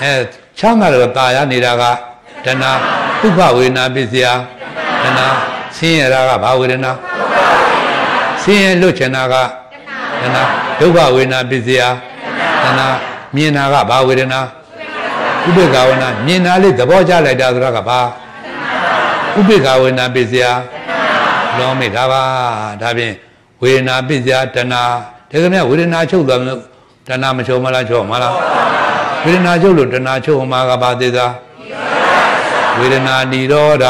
အဲချမ်းသာတယ်တာရနေတာကတဏဒုက္ခဝေဒနာပစ္စယတဏဆင်းရဲတာကဘာဝေဒနာဆင်းရဲလွတ်ချင်တာကတဏဒုက္ခဝေဒနာပစ္စယတဏမြင်တာကဘာဝေဒနာဥပေက္ခဝေဒနာမြင်တာလေးသဘောကျလိုက်တာဆိုတာကဘာ ဥပေက္ခဝေဒနာပစ္စယလောမိဒါပါဒါဖြင့်ဝေဒနာပစ္စယတဏဒါကမြဝေဒနာချုပ်သွားလို့တဏမချုပ်မလားချုပ်မလားဝေဒနာချုပ်လို့တဏချုပ်မှာကဘာသေးသာဝေဒနာនិရောဓ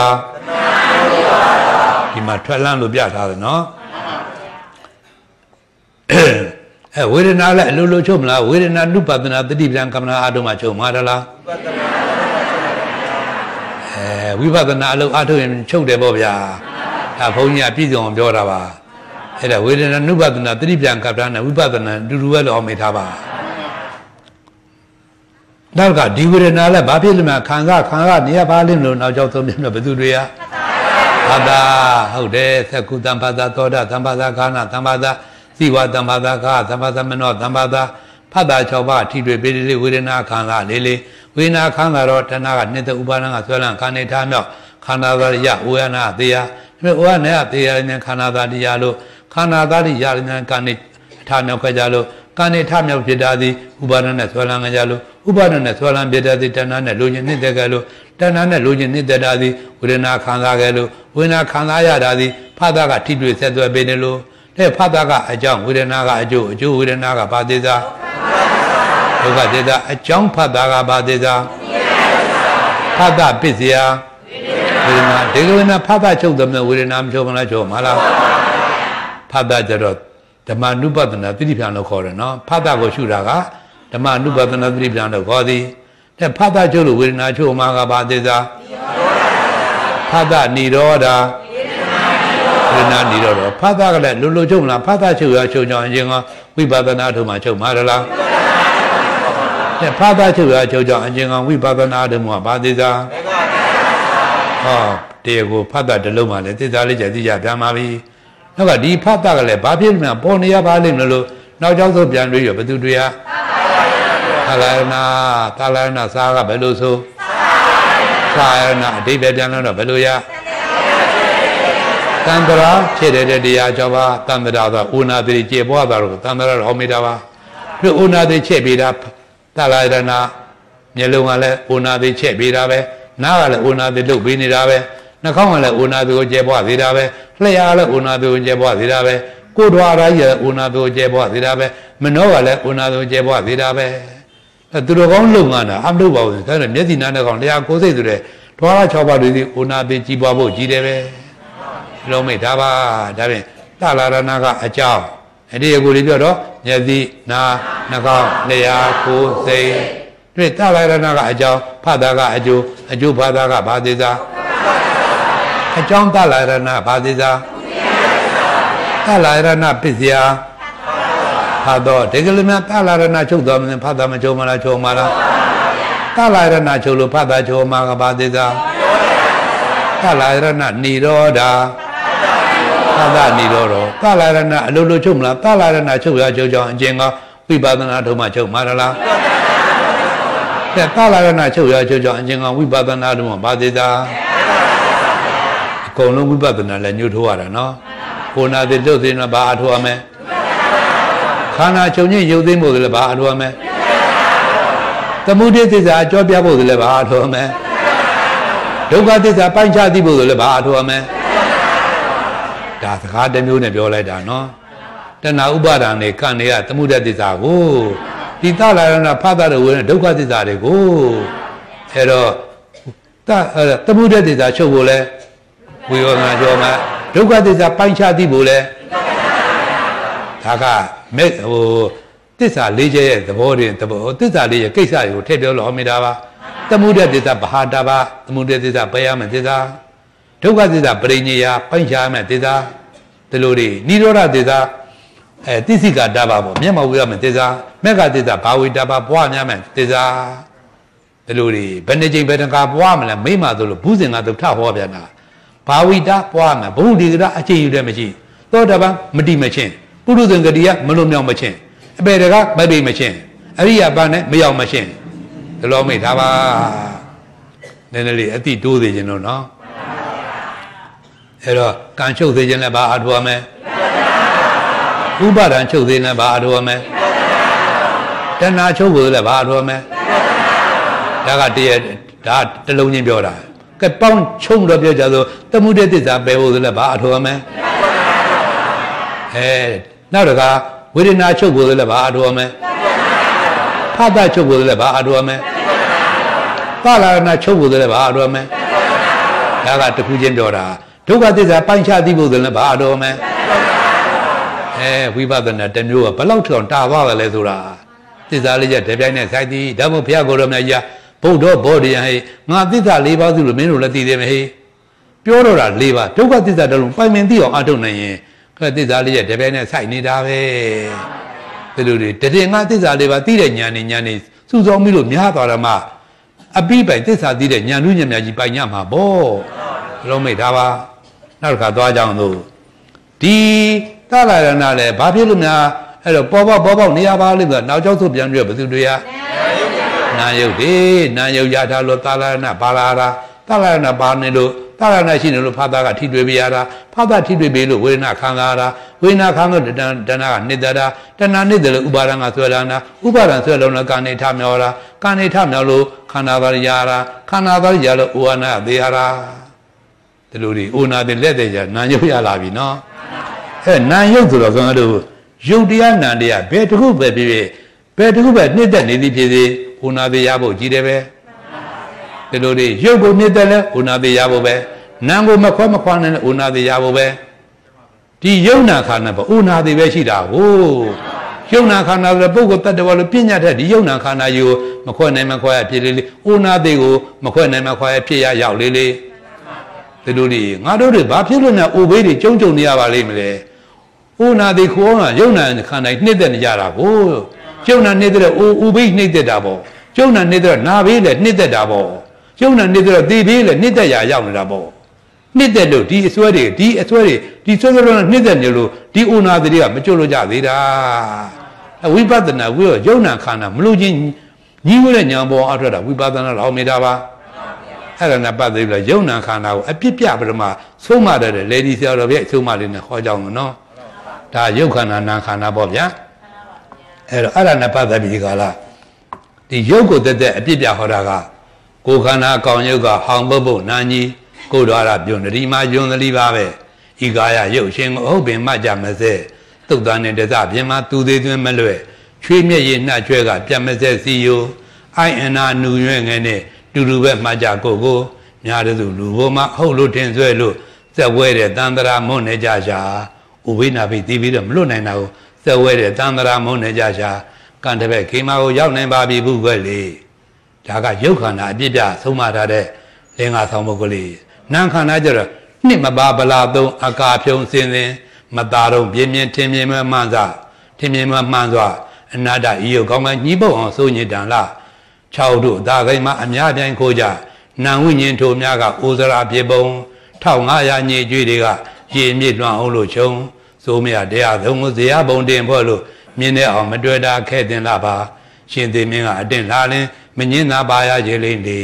ဒီမှာထွက်လန်းလို့ပြထားတယ်နော်အဲဝေဒနာလည်းအလိုလိုချုပ်မလားဝေဒနာနုပဒနာတတိပံကမ္မနာအာတုမှာချုပ်မှာလားအဲ ဝိပဿနာအလုပ်အားထုတ်ရင်ချုပ်တယ်ပေါ့ဗျာဒါဘုန်းကြီးကပြည့်စုံအောင်ပြောတာပါအဲ့ဒါဝေဒနာနုပဒနာတတိပံကပ္ပနာဝိပဿနာအတူတူပဲလို့အောင်မေးထားပါနောက်ကဒီဝေဒနာလည်းဘာဖြစ်လို့မှခံစားခံစားနေရပါလိမ့်လို့နောက်ကြောက်သုံးပြမလို့ဘယ်သူတွေကဘာသာဟုတ်တယ်သက္ကုတံဘာသာသောတာသံဘာသာကာနာသံဘာသာသီဝတံဘာသာကာသံဘာသာမနောသံဘာသာ ဖတ်တာ6ပါးထိတွေ့ပေးလေးဝေဒနာခံစားလေးလေးဝေဒနာခံစားတော့တဏှာကနှစ်သက်ဥပါဒနာကဆွဲလန်းခန္ဓာထားမြောက်ခန္ဓာသာရဝေယနာသေးရဒီဝေယနာသေးရတဲ့ခန္ဓာသာတရားလို့ခန္ဓာသာရရတဲ့ခန္ဓာထားမြောက်ကြလို့ကံနေထမြောက်ဖြစ်တာသည်ဥပါဒနဲ့ဆွဲလန်းကြလို့ဥပါဒနဲ့ဆွဲလန်းဖြစ်တာသည်တဏှာနဲ့လူချင်းနှစ်သက်ကြလို့တဏှာနဲ့လူချင်းနှစ်သက်တာသည်ဝေဒနာခံစားကြလို့ဝေဒနာခံစားရတာသည်ဖသကထိတွေ့ဆက်သွယ်ပေးတယ်လို့တဲ့ဖသကအကြောင်းဝေဒနာကအကျိုးအကျိုးဝေဒနာကဘာသေးသာ ဒုက္ခသေးသာအကြောင်းဖသကဘာသေးသာဖသပစ္စယဝေဒနာဒီလိုနဲ့ဖသချုပ်တယ်ဝေဒနာမချုပ်မလားချုပ်မလားဖသကြတော့ဓမ္မနုပဒနာသတိပြန်လို့ခေါ်တယ်နော်ဖတ်တာကိုရှုတာကဓမ္မနုပဒနာသတိပြန်လို့ခေါ်သည်တဲ့ဖတ်တာချုပ်လို့ဝေဒနာချုပ်မှာကဘာသေးသာဖတ်တာនិရောဓဝေဒနာនិရောဓဖတ်တာကလည်းလုံလုံချုပ်မလားဖတ်တာချုပ်ရချုပ်ကြောင်းအရင်ကဝိပဿနာထုံမှာချုပ်မှာလားတဲ့ ဖာသာချုပ်ရချုပ်ကြောင့်အကျဉ်းကောင်ဝိပဿနာဓမ္မဘာသေးသာဟောတရားကိုဖတ်တာတလုံးမှလည်းသစ္စာလေးချက်သိကြပြန်ပါပြီ။နောက်ကဒီဖတ်တာကလည်းဘာဖြစ်မှပေါ်နေရပါလိမ့်မလို့နောက်ကြောက်ဆိုပြန်တွေ့ရဘသူတွေ့ရသာလနာသာလနာစာကဘယ်လိုဆိုသာရဏအတိပ္ပယ်ပြန်လို့တော့ဘယ်လိုရတန္တရာဖြစ်တဲ့တရားကြောင့်ပါတန္တရာဆိုဥနာတိကျေပွားတာတော့တန္တရာဟောမိတာပါဒီဥနာတိချက်ပြီးတာ သာလရဏမျက်လုံးကလည်းဥနာတိချက်ပြီးတာပဲနားကလည်းဥနာတိလုတ်ပြီးနေတာပဲနှာခေါင်းကလည်းဥနာတိကိုကျေပွားသေးတာပဲလျှာလည်းဥနာတိကိုကျေပွားသေးတာပဲကိုယ်တော်အားကြီးလည်းဥနာတိကိုကျေပွားသေးတာပဲမနှောကလည်းဥနာတိကိုကျေပွားသေးတာပဲအဲသူတော်ကောင်းလုံငန်းတာအမလို့ပါဘူးဒါနဲ့မျက်စိနားနဲ့ကောင်တရားကိုယ်စိတ်ဆိုတဲ့ထွား၆ပါးတွေဒီဥနာတိကြီးပွားဖို့ကြီးတယ်ပဲလုံးမိတ်ဒါပါဒါဖြင့်တလာရဏကအကြောင်း အဲ့ဒီအကူလေးပြောတော့မျက်စိနားနှာခေါင်းလျှာကိုယ်စိတ်တွေ့တလာရဏကအကြောင်းဖတ်တာကအကျိုးအကျိုးဖတ်တာကဘာသေးစားအကြောင်းတလာရဏဘာသေးစားတလာရဏပစ္စယဖတ်တော့ဒီကလေးများတလာရဏချုပ်တော်မင်းဖတ်တာမချုပ်မလားချုပ်မလားတလာရဏချုပ်လို့ဖတ်တာချုပ်မှာကဘာသေးစားတလာရဏဏီရောဓာ သာသနေတော့တော့သလာရဏအလိုလိုချုပ်မလားသလာရဏချုပ်ရချုပ်ကြောင်းအကျဉ်းကဝိပဿနာထုံးမှချုပ်မှာလားတဲ့သလာရဏချုပ်ရချုပ်ကြောင်းအကျဉ်းကဝိပဿနာထုံးမှဘာသေးတာအကုန်လုံးဝိပဿနာလည်းညှို့ထိုးရတာနော်ကိုနာတိတုတ်သိနေဘာအထောက်အမဲခန္ဓာချုပ်ညစ်ရုပ်သိမ်းဖို့လည်းဘာအထောက်အမဲသမုဒိသစ္စာအကြောပြဖို့လည်းဘာအထောက်အမဲဒုက္ခသစ္စာပိုင်းခြားသိဖို့လည်းဘာအထောက်အမဲ ဒါစကားတစ်မျိုးနဲ့ပြောလိုက်တာနော်တဏှာဥပါဒာနဲ့ကံနေရသမှုတ္တသစ္စာကိုဒီသလာရဏဖသရဝေဒုက္ခသစ္စာတွေကိုအဲတော့တသမှုတ္တသစ္စာချုပ်ဖို့လဲဝိရောဓနာကျော်မှာဒုက္ခသစ္စာပိုင်းခြားသိဖို့လဲဒါကမဲ့ဟိုသစ္စာလေးချက်ရဲ့သဘောတွေသဘောသစ္စာလေးရဲ့ကိစ္စတွေကိုထည့်ပြောလို့ဟောမိတာပါသမှုတ္တသစ္စာဘာဟာတာပါသမှုတ္တသစ္စာဘယ်ရမယ်သစ္စာ ဒုက္ခသစ္စာပရိညေယပိုင်းခြားမဲ့သစ္စာဒီလိုတွေនិရောဓသစ္စာအဲတိစိကတပါပေါ့မျက်မှောက်ဝေရမယ်သစ္စာမက်ကသစ္စာဘာဝေတပါပွားများမယ်သစ္စာဒီလိုတွေဘယ်နှကြိမ်ဘယ်တကာပွားမလဲမိမဆိုလို့ဘူးစင်ကသုထဟောပြန်တာဘာဝိတပွားမယ်ဘုဒီကရအခြေယူတယ်မရှိသောတပန်မတိမချင်းပုရုဇဉ်ဂတိယမလွန်မြောက်မချင်းအပေတကမပိမချင်းအရိယပန်းနဲ့မရောက်မချင်းဒီလိုမိထားပါနည်းနည်းလေးအတိတိုးသေးခြင်းတော့နော် အဲ့တော့ကံချုပ်သေးခြင်းလည်းဘာအားထုတ်ရမလဲဥပါဒံချုပ်သေးလည်းဘာအားထုတ်ရမလဲတဏှာချုပ်ဖို့လည်းဘာအားထုတ်ရမလဲဒါကတည်းဒါတလုံးချင်းပြောတာကဲပေါင်းချုံတော့ပြောကြဆိုတမှုတဲ့သစ္စာပယ်ဖို့လည်းဘာအားထုတ်ရမလဲအဲနောက်တကဝေဒနာချုပ်ဖို့လည်းဘာအားထုတ်ရမလဲဖသချုပ်ဖို့လည်းဘာအားထုတ်ရမလဲသလာရဏချုပ်ဖို့လည်းဘာအားထုတ်ရမလဲဒါကတခုချင်းပြောတာ ဒုက္ခသစ္စာပိုင်းခြားသိဖို့ဆိုရင်ဘာတော်မလဲအဲဝိပဿနာတစ်မျိုးကဘလောက်ထောင်တာသွားတယ်လဲဆိုတာသစ္စာလေးချက်တပြိုင်နဲ့ဆိုင်သည်ဒါမို့ဘုရားကိုယ်တော်မြတ်ကြီးဗုဒ္ဓဘောဓိယဟေငါသစ္စာ၄ပါးစုလို့မင်းတို့လည်းသိသေးမဟေပြောတော့တာ၄ပါးဒုက္ခသစ္စာတလုံးပိုင်မင်သိအောင်အထုတ်နိုင်ရင်ခက်သစ္စာလေးချက်တပြိုင်နဲ့ဆိုင်နေတာပဲဒီလိုတွေတည်ငါသစ္စာလေးပါးသိတဲ့ညာနေညာနေစုဆောင်းပြီးလို့များသွားတယ်မှအပိပိုင်သစ္စာသိတဲ့ညာလူညံများကြီးပိုင်ညမှာပေါ့လုံးမိတ်ဒါပါ နောက်တစ်ခါသွားကြအောင်လို့ဒီသလာရဏလည်းဘာဖြစ်လို့များအဲ့တော့ပေါ်ပေါက်ပေါ်ပေါက်နေရပါလိမ့်ဆိုနောက်ကျောက်ဆိုပြန်ပြီးဘယ်သူတွေကနာယုတ်ဒီနာယုတ်ရထားလို့သလာရဏဘာလာတာသလာရဏဘာနေလို့သလာရဏရှိနေလို့ဖာသာကထိတွေ့ပြရတာဖာသာထိတွေ့ပြီလို့ဝေဒနာခံစားရတာဝေဒနာခံလို့တဏတဏကနိတ္တရာတဏနိတ္တလို့ဥပါဒံကဆွဲလာတာဥပါဒံဆွဲလုံးလို့ကာနေထမြောတာကာနေထမြောလို့ခန္ဓာသာရရာခန္ဓာသာရလို့ဥဝနာသေးရတာ ဒီလိုတွေအိုနာတဲ့လက်တဲ့ကြနာယုတ်ရလာပြီနော်အဲနာယုတ်ဆိုတော့ကျွန်တော်တို့ယုတ်တရားနာတရားဘယ်တစ်ခုပဲဖြစ်ဖြစ်ဘယ်တစ်ခုပဲနှစ်သက်နေသည်ဖြစ်စေအိုနာသေးရဖို့ကြီးတယ်ပဲဒီလိုတွေယုတ်ကိုနှစ်သက်လဲအိုနာသေးရဖို့ပဲနာကိုမခွဲမခွာနဲ့အိုနာသေးရဖို့ပဲဒီယုံနာခန္ဓာပေါ့အိုနာသေးပဲရှိတာဟုတ်ယုံနာခန္ဓာဆိုတဲ့ပုဂ္ဂိုလ်တ attva လို့ပြညာတဲ့ဒီယုံနာခန္ဓာယူမခွဲနိုင်မခွဲရဖြစ်လေးလေးအိုနာသေးကိုမခွဲနိုင်မခွဲရဖြစ်ရရောက်လေးလေး ဒီလိုတွေငါတို့တွေဘာဖြစ်လို့လဲအိုဘေးတွေကြုံကြုံနေရပါလိမ့်မလဲ။အိုနာဒီခေါ်ကယုံနာခန္ဓာနှစ်သက်နေကြတာကိုကျုံနာနေတဲ့အိုဥပိနှိမ့်သက်တာပေါ့ကျုံနာနေတဲ့နာဘေးလည်းနှိမ့်သက်တာပေါ့ကျုံနာနေတဲ့သေဘေးလည်းနှိမ့်သက်ရာရောက်နေတာပေါ့နှိမ့်သက်လို့ဒီအစွဲတွေဒီအစွဲတွေဒီစွဲစွဲတော့နှိမ့်သက်နေလို့ဒီအိုနာတွေကမကြွလို့ကြသေးတာဝိပဿနာဝိရောယုံနာခန္ဓာမလို့ချင်းညီဝဲတဲ့ညာပေါ်အထွက်တာဝိပဿနာတော့မေတာပါ အဲ့ဒါနဲ့ပတ်သက်ပြီးတော့ယုံနာခန္ဓာကိုအပြစ်ပြပထမဆုံးမတဲ့လေဒီဆရာတော်ပြည့်ဆုံးမလေးနဲ့ဟောကြောင်းနော်ဒါယုတ်ခန္ဓာနာခန္ဓာပေါ့ဗျာအဲ့တော့အဲ့ဒါနဲ့ပတ်သက်ပြီးဒီကလာဒီယုတ်ကိုတက်တဲ့အပြစ်ပြဟောတာကကိုခန္ဓာအကောင်ယုတ်ကဟောင်ပုတ်ပုတ်နာကြီးကိုတော်ရပြုံတတိမာယွန်သတိပါပဲဤကာယယုတ်ရှင်ကိုဟုတ်ပင်မှကြမစဲတုတ်တန်နဲ့တစပြင်မှာသူသေးသွင်းမလွဲ့ချွေးမျက်ရည်နှှကျွဲကပြတ်မစဲစီယိုအိုင်အနာနူရွဲ့ငယ်နဲ့ တူတူပဲမှကြကိုကိုများတဲ့သူလူဘောမှာဟုတ်လို့ထင်ဆွဲလို့စက်ဝဲတဲ့တန်တရာမွန်းနေကြရှာဥပိနာပိတီးပြီးတော့မလွတ်နိုင်တာကိုစက်ဝဲတဲ့တန်တရာမုံနေကြရှာကံတပည့်ခေမာကိုရောက်နိုင်ပါပြီဘုခွဲလေဒါကရုပ်ခန္ဓာအပြစ်ပြဆုံးမထားတဲ့လင်္ကာဆောင်ပုဂ္ဂလိနာမ်ခန္ဓာကျတော့နှစ်မပါဗလာသုံးအကာဖြုံစင်စင်မသားတော့ပြင်းပြင်းထင်မြင်မှမှန်စွာထင်မြင်မှမှန်စွာအနာတဤကိုကောင်းကညှိပုတ်အောင်စိုးညစ်တန်လား 6တို့ဒါကိမှာအများပြိုင်ခိုးကြနံဝိညာဉ်ထိုများကအိုဇရာပြေပုံ1500ညေကျွေးတွေကရေမြစ်လွှမ်းအောင်လို့ခြုံစိုးမြတရားသုံးကိုဇေယဘုံတင်ဖို့လို့မြင်တဲ့အောင်မတွေ့တာခဲ့တင်လာပါရှင်သေမင်းကအတင်လာလင်းမငင်းသာပါရရေလေးနေ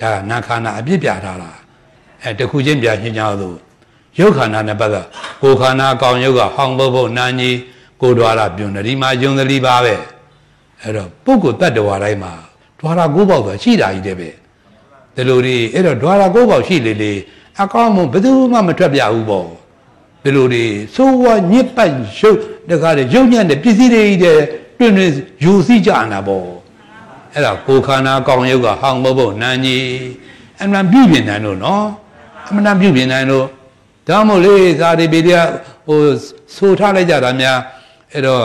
ဒါကနာခန္ဓာအပြစ်ပြထားတာအဲတခုချင်းပြရှင်းကြလို့ရုပ်ခန္ဓာနဲ့ပတ်သက်ကိုခန္ဓာကောင်းရုပ်ကဟောင်းဘုတ်ဘုတ်နာကြီးကိုဒွါရပြုံတယ်ဒီမှာယုံသတိပါပဲအဲ့တော့ပုဂ္ဂိုလ်တ attva တိုင်းမှာ ဒွါရကိုးပေါက်ဆိုရှိတာကြီးတယ်ပဲဒီလိုဒီအဲ့တော့ဒွါရကိုးပေါက်ရှိလေလေအကောင်းမှဘယ်သူမှမထွက်ပြဘူးပေါ့ဒီလိုတွေစိုးဝါညစ်ပတ်ရုပ်တခါလေရုပ်ညံ့တဲ့ပစ္စည်းတွေတဲ့တွင်တွင်ယူစီကြတာပေါ့အဲ့ဒါကိုခန္ဓာကောင်းရုပ်ကဟောင်းမဖို့နန်းကြီးအမှန်ပြုပြင်နိုင်လို့နော်အမှန်ပြုပြင်နိုင်လို့ဒါမို့လေဇာတိပေတရားဟိုဆိုထားလိုက်ကြတာများအဲ့တော့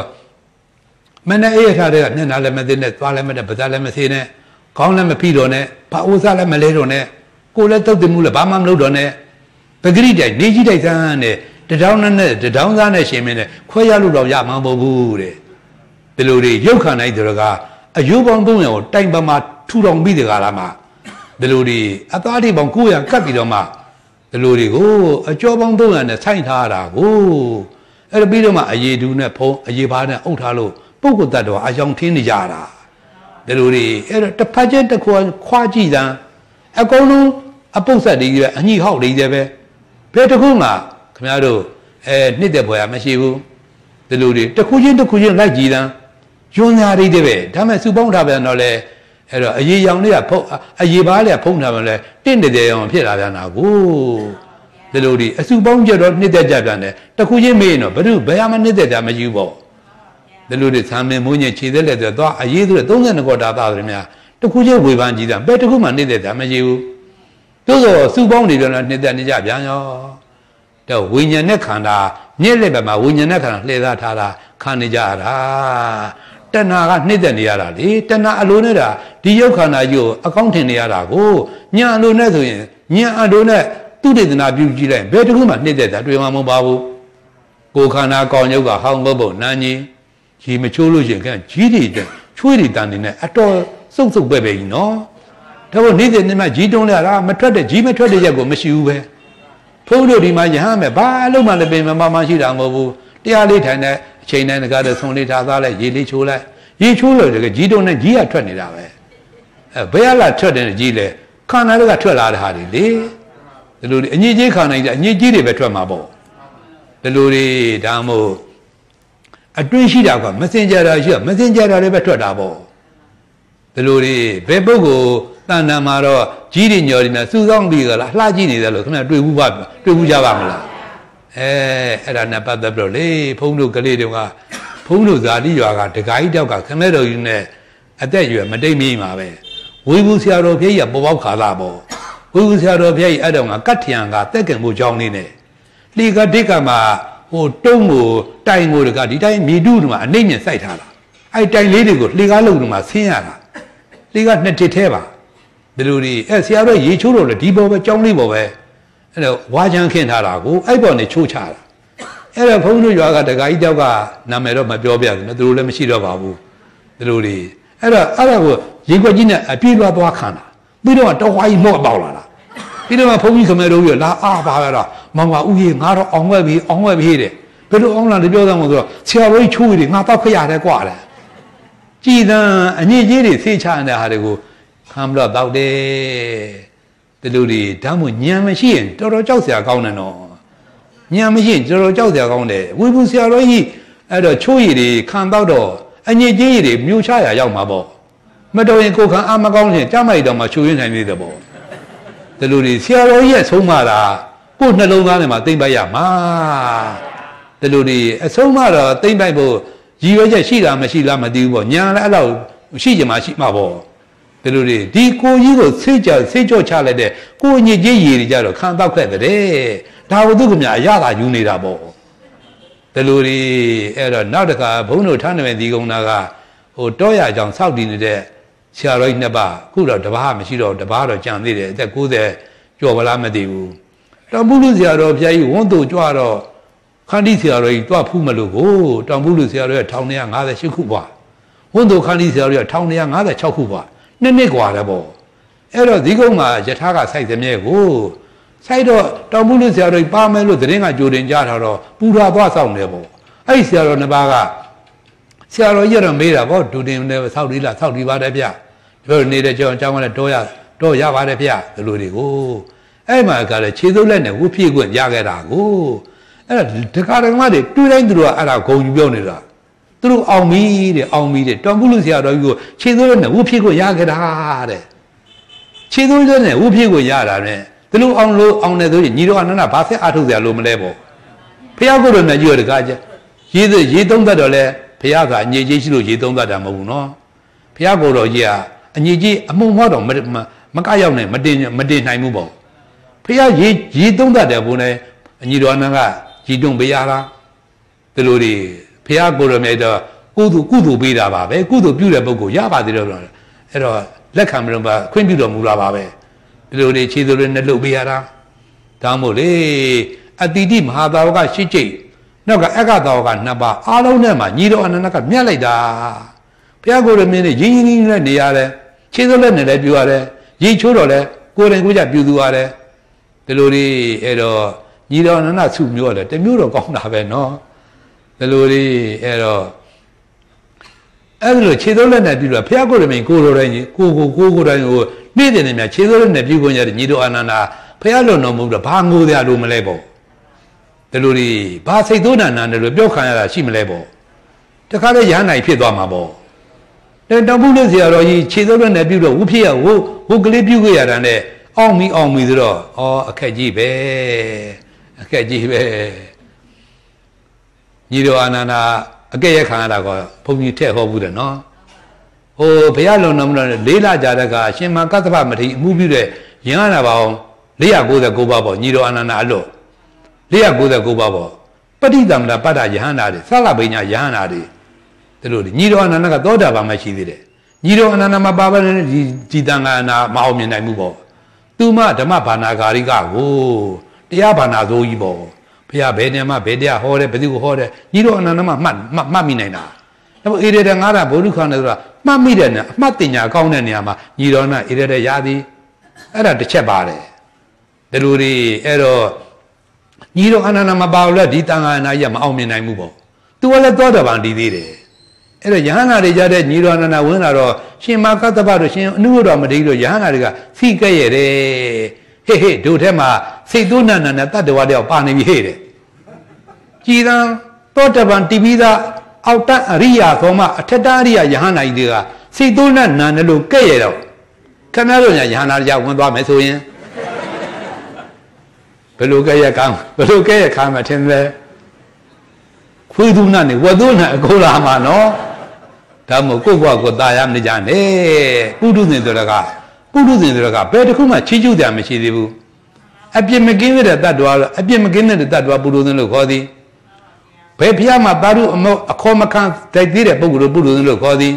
မနဲ့အေးထားတဲ့ကမျက်နှာလည်းမသိနဲ့သွားလည်းမတဲ့ပါးစပ်လည်းမသေးနဲ့ခေါင်းလည်းမဖိတော့နဲ့ဘာဥစားလည်းမလဲတော့နဲ့ကိုယ်လည်းတုတ်တယ်မှုလည်းဘာမှမလုပ်တော့နဲ့ပဂရိတိုင်နေကြီးတိုက်ဆန်းနဲ့တထောင်နဲ့တထောင်သားနဲ့ရှင်မင်းနဲ့ခွဲရလို့တော့ရမှာမဟုတ်ဘူးတဲ့ဒီလိုတွေရုပ်ခန္ဓာတွေကအယုပေါင်း300ကိုတိုင်ပမာထူထောင်ပြီးတဲ့ကာလမှာဒီလိုတွေအသားတွေပေါင်း900ကတ်ပြီးတော့မှဒီလိုတွေကိုအကျော်ပေါင်း300နဲ့ဆိုင်းထားတာကိုအဲ့ဒါပြီးတော့မှအယေဒူးနဲ့ဖုံးအယေဘာနဲ့အုပ်ထားလို့ ပုဂ္ဂိုလ်တ attva အယောင်ထင်းနေကြတာဒီလိုတွေအဲ့တော့တစ်ဖက်ချင်းတစ်ခွာခွာကြည့်စမ်းအကုန်လုံးအပုတ်ဆက်တွေကြီးပဲအညှိဟောက်တွေကြီးပဲဘယ်တစ်ခုမှခင်ဗျားတို့အဲနှစ်တဲ့ဘွယ်ကမရှိဘူးဒီလိုတွေတစ်ခုချင်းတစ်ခုချင်းလိုက်ကြည့်စမ်းယွန်းညာတွေတဲ့ပဲဒါမဲ့စုပေါင်းထားပြန်တော့လေအဲ့တော့အရေးရောင်လေးကဖုတ်အရေးပါးလေးကဖုံးထားပြန်လဲတင့်တဲ့အောင်ဖြစ်လာပြန်တာကိုဒီလိုတွေအစုပေါင်းကြတော့နှစ်သက်ကြပြန်တယ်တစ်ခုချင်းမေးရင်တော့ဘယ်သူဘယ်မှနှစ်သက်တာမယူပေါ့ ဒီလိုတွေသံမင်းမွေးညင်ခြေသက်လက်တွေသွားအရေးဆိုတဲ့32ကောတာသားတွေများတခုချင်းဝေဖန်ကြည့်တာဘယ်တခုမှနှစ်သက်တာမရှိဘူးသို့သောစုပေါင်းနေပြန်တော့နှစ်သက်နေကြပြန်ရောတော့ဝိညာဉ်နဲ့ခန္ဓာမြင့်လက်ပဲမှာဝိညာဉ်နဲ့ခန္ဓာလှည့်သားထားတာခံနေကြရတာတဏှာကနှိမ့်သက်နေရတာလေတဏှာအလိုနဲ့တာဒီယုတ်ခန္ဓာကြီးကိုအကောင့်ထင်နေရတာကိုညာအလိုနဲ့ဆိုရင်ညာအလိုနဲ့သူတေသနာပြုကြည့်လိုက်ဘယ်တခုမှနှိမ့်သက်တာတွေ့မှာမဟုတ်ပါဘူးကိုခန္ဓာကောင်းယုတ်ကဟောင်းဘုတ်ဘုတ်နန်းကြီး ရေမချိုးလို့ရှင်ကကြီးတွေတဲ့ချွေးတွေတန်နေနဲ့အတော်စုပ်စုပ်ပဲပဲကြီးနော်ဒါပေမဲ့နေ့စဉ်နေ့မှကြီးတွန်းလာတာမထွက်တဲ့ကြီးမထွက်တဲ့ရက်ကိုမရှိဘူးပဲဖုန်းတို့ဒီမှာရဟန်းမယ်ဘာအလုံးမှလည်းပင်မမမရှိတာမဟုတ်ဘူးတရားလေးထိုင်တဲ့အချိန်တိုင်းတကားတဲ့ဆုံးလေးထားသားလိုက်ရေလေးချိုးလိုက်ရေချိုးလို့တကကြီးတွန်းနဲ့ကြီးကထွက်နေတာပဲအဲဘယ်ကလာထွက်တယ်ကြီးလဲခန္ဓာတွေကထွက်လာတဲ့ဟာတွေလေဒီလိုအညစ်အကြေးခန္ဓာကြီးအညစ်အကြေးတွေပဲထွက်မှာပေါ့ဒီလိုတွေဒါမှမဟုတ် အတွင်းရှိတာကမစင်ကြတာရှိတာမစင်ကြတာလည်းပဲထွက်တာပေါ့ဒီလိုတွေဘယ်ပုဂ္ဂိုလ်တဏ္ဍာမှာတော့ကြီးတွေညော်တွေနဲ့စူဆောင်းပြီးကြလားလှကြည့်နေတယ်လို့ခင်ဗျတွေ့ဘူးပါတွေ့ဘူးကြပါမလားအဲအဲ့ဒါနဲ့ပတ်သက်ပြီးတော့လေဘုန်းတို့ကလေးတွေကဘုန်းတို့ဇာတိရွာကဒကာကြီးတောက်ကခင်ဗျတော်ကြီးနဲ့အသက်ရွယ်မတိတ်မီးမှာပဲဝေဘူးဆရာတော်ဖေးကြီးကပေါ်ပေါက်ခါလာပေါ့ဝေဘူးဆရာတော်ဖေးကြီးအဲ့တော့ကကတ်ထျံကတက်ကင်မှုကြောင်းလေးနဲ့လီကဒိတ်ကမှာ ဟိုတုံးကိုတိုင်ကိုတကဒီတိုင်းမြေတုတွေမှာအနှိမ့်မြင့်စိုက်ထားတာအဲ့တိုင်လေးတွေကိုလှေကားလုံးတွေမှာဆင်းရတာလှေကားနှစ်တစ်ထဲပါဒီလိုဒီအဲဆရာတော်ရေချိုးတော့လေဒီပေါ်ပဲကြောင်းလေးပေါ်ပဲအဲ့တော့ဝါချမ်းခင်းထားတာကိုအဲ့ပေါ်နေချိုးချတာအဲ့တော့ဘုန်းကြီးရွာကတခါကြီးတောက်ကနာမည်တော့မပြောပြဘူးနော်သူတို့လည်းမရှိတော့ပါဘူးဒီလိုတွေအဲ့တော့အဲ့ဒါကိုရေခွက်ကြီးနဲ့အပြေးလွှားသွားခံတာပြီးတော့တော့ဝါကြီးမော့ပေါက်လာတာပြီးတော့ဘုန်းကြီးခမဲတော်ကြီးလာအားပါရတော့ မောင်မဦးကြီးငါတော့အောင်ဝဲပြီအောင်ဝဲပြီတဲ့ဘယ်လိုအောင်လာလဲပြောသားမို့ဆိုတော့ဆရာတော်ကြီးချိုးရီငါတော့ခရတယ်ကွာတဲ့ကြည်သံအညစ်အကြေးတွေဆေးချနေတဲ့ဟာတွေကိုခံပြီးတော့တောက်တယ်ဒီလိုတွေဒါမှညံမရှိရင်တော်တော်ကြောက်စရာကောင်းတယ်နော်ညံမရှိရင်တော်တော်ကြောက်စရာကောင်းတယ်ဝိပုဆရာတော်ကြီးအဲ့တော့ချိုးရည်တွေခံတော့တော့အညစ်အကြေးတွေမြို့ချရာရောက်မှာပေါ့မတော်ရင်ကိုခံအာမကောင်းရင်ကြမ်းမိုက်တော့မှချိုးရင်းနိုင်သေးတယ်ပေါ့ဒီလိုတွေဆရာတော်ကြီးရဲ့ဆုံးမတာ ကိုယ်နှလုံးသားထဲမှာသိမ့်ပိုက်ရမှာဒီလိုတွေအဆုံးမတော့သိမ့်ပိုက်ဖို့ရည်ရွယ်ချက်ရှိလားမရှိလားမသိဘူးပေါ့ညာလည်းအဲ့လောက်ရှိကြမှာရှိမှာပေါ့ဒီလိုတွေဒီကိုကြီးကိုစိတ်ကြစိတ်ကြောချလိုက်တဲ့ကိုညစ်ကြီးရည်တွေကြတော့ခံတော့ခဲ့တဲ့ဒါဝတ္ထုကမြအရသာယူနေတာပေါ့ဒီလိုတွေအဲ့တော့နောက်တစ်ခါဘုန်းတော်ထားနေမယ်ဒီကုန်းနာကဟိုတောရကြောင်စောက်တည်နေတဲ့ဆရာတော်ကြီးနှစ်ပါးခုတော့တပားမရှိတော့တပားတော့ကြံသေးတယ်အသက်90ကျော်ပါလားမသိဘူး တောင်ပုလူဆရာတော်ဘုရားကြီးဝန်းသူကြွတော့ခန္တီဆရာတော်ကြီးတွားဖူးမလို့ကိုတောင်ပုလူဆရာတော်ရဲ့1958ခုပါဝန်းသူခန္တီဆရာတော်ရဲ့1956ခုပါနှစ်နှစ်กว่าတယ်ပေါ့အဲ့တော့ဒီကုန်းမှာယထာကစိုက်သမျက်ကိုစိုက်တော့တောင်ပုလူဆရာတော်ကြီးပါမယ်လို့သတင်းကကြိုတင်ကြတာတော့ပူရာသွားဆောင်တယ်ပေါ့အဲ့ဆရာတော်နှစ်ပါးကဆရာတော်ကြီးတော့မေးတာပေါ့ဒူတင်နဲ့ဆောက်ဒီလားဆောက်ဒီပါတယ်ဗျပြောနေတဲ့ကြောင်အကြောင်းကလည်းတော့ရတော့ရပါတယ်ဗျဒီလိုတွေကို အဲ့မှာကလည်းခြေစုပ်လက်နဲ့ဝုဖြည့်ခွင့်ရခဲ့တာကိုအဲ့ဒါတခါတခါတွေတွေးတိုင်းသူတို့ကအဲ့ဒါဂုံယူပြောနေတာသူတို့အောင်ပြီတဲ့အောင်ပြီတဲ့တောင်ပုလူဆရာတော်ကြီးကိုခြေစုပ်လက်နဲ့ဝုဖြည့်ခွင့်ရခဲ့တာတဲ့ခြေစုပ်လက်နဲ့ဝုဖြည့်ခွင့်ရတာနဲ့ဒီလိုအောင်လို့အောင်တယ်ဆိုရင်ညီတော်အနန္ဒဘာဆက်အားထုတ်စရာလိုမလဲပေါ့ဖះကိုယ်တော်နဲ့ကြည့်ရတကားကြရေးရေးသုံးတတ်တော့လဲဖះကအငြိကြီးရှိလို့ရေးသုံးတတ်တာမဟုတ်ဘူးနော်ဖះကိုယ်တော်ကြီးကအညီကြီးအမှုံမောတော့မကရောက်နဲ့မတင်မတင်နိုင်ဘူးပေါ့ ဖះရေရေသုံးတတ်တယ်ဘုန်းနဲ့အညီတော်အနန္ကကြီးတွန့်ပေးရတာဒီလိုတွေဖះကိုယ်တော်မြတ်တော့ကုသိုလ်ကုသိုလ်ပေးတာပါပဲကုသိုလ်ပြုတဲ့ပုဂ္ဂိုလ်ရပါသေးတယ်အဲ့တော့လက်ခံမလို့ပါခွင့်ပြုတော်မူတာပါပဲဒီလိုတွေခြေသူတွေနဲ့လှုပ်ပေးရတာဒါမို့လေအတိတိမဟာသာဝကရှိကျိတ်နောက်ကအခသာဝကနှစ်ပါးအားလုံးနဲ့မှညီတော်အနန္ဒကမြတ်လိုက်တာဘုရားကိုယ်တော်မြင်နေရင်းရင်းနဲ့နေရတယ်ခြေစုပ်လက်နဲ့လည်းပြူရတယ်ရေချိုးတော့လည်းကိုယ်တိုင်ကိုယ်ကြပြူသူရတယ် ဒီလိုလေးအဲ့တော့ညီတော်နန္ဒစုမျိုးလည်းတမျိုးတော့ကောင်းတာပဲနော်ဒီလိုလေးအဲ့တော့အဲ့လိုခြေသုံးလက်နဲ့ပြီးတော့ဖះကိုယ်တော်မင်းကိုတော်တိုင်းကိုကိုကိုကိုတိုင်းကိုနေ့တင်နေမြခြေသုံးလက်နဲ့ပြီးခွင့်ရတဲ့ညီတော်အာနန္ဒာဖះလွန်တော်မူတော့ဘာငိုရလို့မလဲပေါ့ဒီလိုလေးဘာစိတ်သွန်းနာနာတယ်လို့ပြောခံရတာရှိမလဲပေါ့တခါလဲရဟနိုင်ဖြစ်သွားမှာပေါ့တဲ့တောင်ပုနဲ့ဆရာတော်ကြီးခြေစုပ်နဲ့ပြုတော့ဝုဖြစ်ရဝုဝုကလေးပြုခဲ့ရတာနဲ့ အောင်မီအောင်မီဆိုတော့ဩအခက်ကြီးပဲအခက်ကြီးပဲညီတော်အာနန္ဒာအကဲ့ရခံရတာကဘုန်းကြီးထည့်ဟောဘူးတယ်နော်ဟိုဘုရားလုံတော်မလို့လေးလာကြတဲ့ကအရှင်မကသဗ္ဗမထေရအမှုပြုတဲ့ရဟန္တာပါအောင်499ပါးပေါ့ညီတော်အာနန္ဒာအလို့499ပါးပေါ့ပဋိသမ္မာပတ္တယဟန္တာတွေသလပိညာယဟန္တာတွေဒီလိုညီတော်အနန္ဒကသောတာပန်မှရှိသေးတယ်ညီတော်အနန္ဒမပါပါနဲ့ဒီဒီတန်ခါနာမအောင်မြင်နိုင်မှုပေါ့ သူမဓမ္မဘာနာဂါရိကကိုတရားဘာနာသိုးကြီးပေါ့ဘုရားဘယ်နေမှာဘယ်တရားဟောတယ်ဘယ်သူဟောတယ်ညီတော်အနန္ဒမမှတ်မှတ်မိနိုင်တာဒါပေမဲ့ဣရေတဲ့ငါးတာဘုရုခန္ဓာဆိုတာမှတ်မိတဲ့နဲ့အမှတ်တင်ညာကောင်းတဲ့နေရာမှာညီတော်နာဣရေတဲ့ရသည်အဲ့ဒါတစ်ချက်ပါတယ်ဒီလိုတွေအဲ့တော့ညီတော်အနန္ဒမပါလို့ဒီတန်ခါနာကြီးကမအောင်မြင်နိုင်ဘူးပေါ့သူကလည်းသောတာပန်တည်သေးတယ် အဲ့တော့ယဟန္တာတွေကြတဲ့ညီတော်အနန္ဒဝင်လာတော့ရှင်မကတ္တပတို့ရှင်အနုဘတော်မတိတို့ယဟန္တာတွေကဖိကဲ့ရတယ်ဟေ့ဟေ့တို့ထဲမှာစိတ်သွနန္ဒနဲ့တတ္တဝါတယောက်ပါနေပြီဟေ့တဲ့ကြည်သံသောတပန်တိပိသအောက်တအရိယာသောမအထက်တအရိယာယဟန္တာကြီးတွေကစိတ်သွနန္ဒနဲ့လို့ကဲ့ရတော့ခင်ဗျားတို့ညာယဟန္တာတရားဝင်သွားမယ်ဆိုရင်ဘယ်လိုကဲ့ရကံဘယ်လိုကဲ့ရခါမှထင်လဲခွေးသူနာနေဝတ်သူနာအကုန်လာမှာနော် ဒါမို့ကိုယ့်ဘဝကိုตายရမကြနဲ့ပုထုဇဉ်ဆိုတာကပုထုဇဉ်ဆိုတာကဘယ်တစ်ခုမှချီးကျူးတယ်မရှိသေးဘူးအပြစ်မကင်းတဲ့တ attva အပြစ်မကင်းတဲ့တ attva ပုထုဇဉ်လို့ခေါ်သည်ဘယ်ဖះမှာတာရုအမောအခေါ်မခံတိုက်သေးတဲ့ပုဂ္ဂိုလ်ပုထုဇဉ်လို့ခေါ်သည်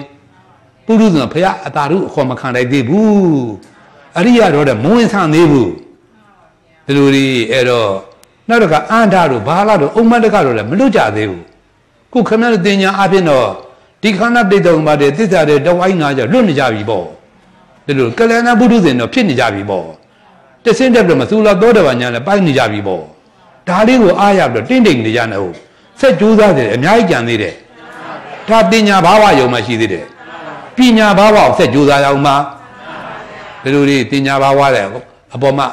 ပုထုဇဉ်ဖះအတာရုအခေါ်မခံတိုက်သေးဘူးအရိယတော့တဲ့မဝင်ဆန်သေးဘူးဒီလိုကြီးအဲ့တော့နောက်တစ်ခါအန္တာတို့ဘာလာတို့အုံမတကတော့လည်းမလွတ်ကြသေးဘူးခုခမရတင်ညာအဖြစ်တော့ ဒီခန္ဓာပြိတ္တုံပါတဲ့သစ္စာတွေတောင်းအိုင်းနာကြလွတ်နေကြပြီပေါ့ဒီလိုကလျာဏဘုဒ္ဓဇင်တော့ဖြစ်နေကြပြီပေါ့တဆင်းတက်တော့မသူလာသောတပန်ညာလည်းပိုင်းနေကြပြီပေါ့ဒါလေးကိုအားရပြီးတော့တင့်တိမ်နေကြနေဟုတ်ဆက်ကြိုးစားတယ်အများကြီးကြံသေးတယ်ဒါပညာဘာဝယုံမှရှိသေးတယ်ပညာဘာဝကိုဆက်ကြိုးစားရအောင်မှာဒီလိုလေးပညာဘာဝတဲ့အပေါ်မှာ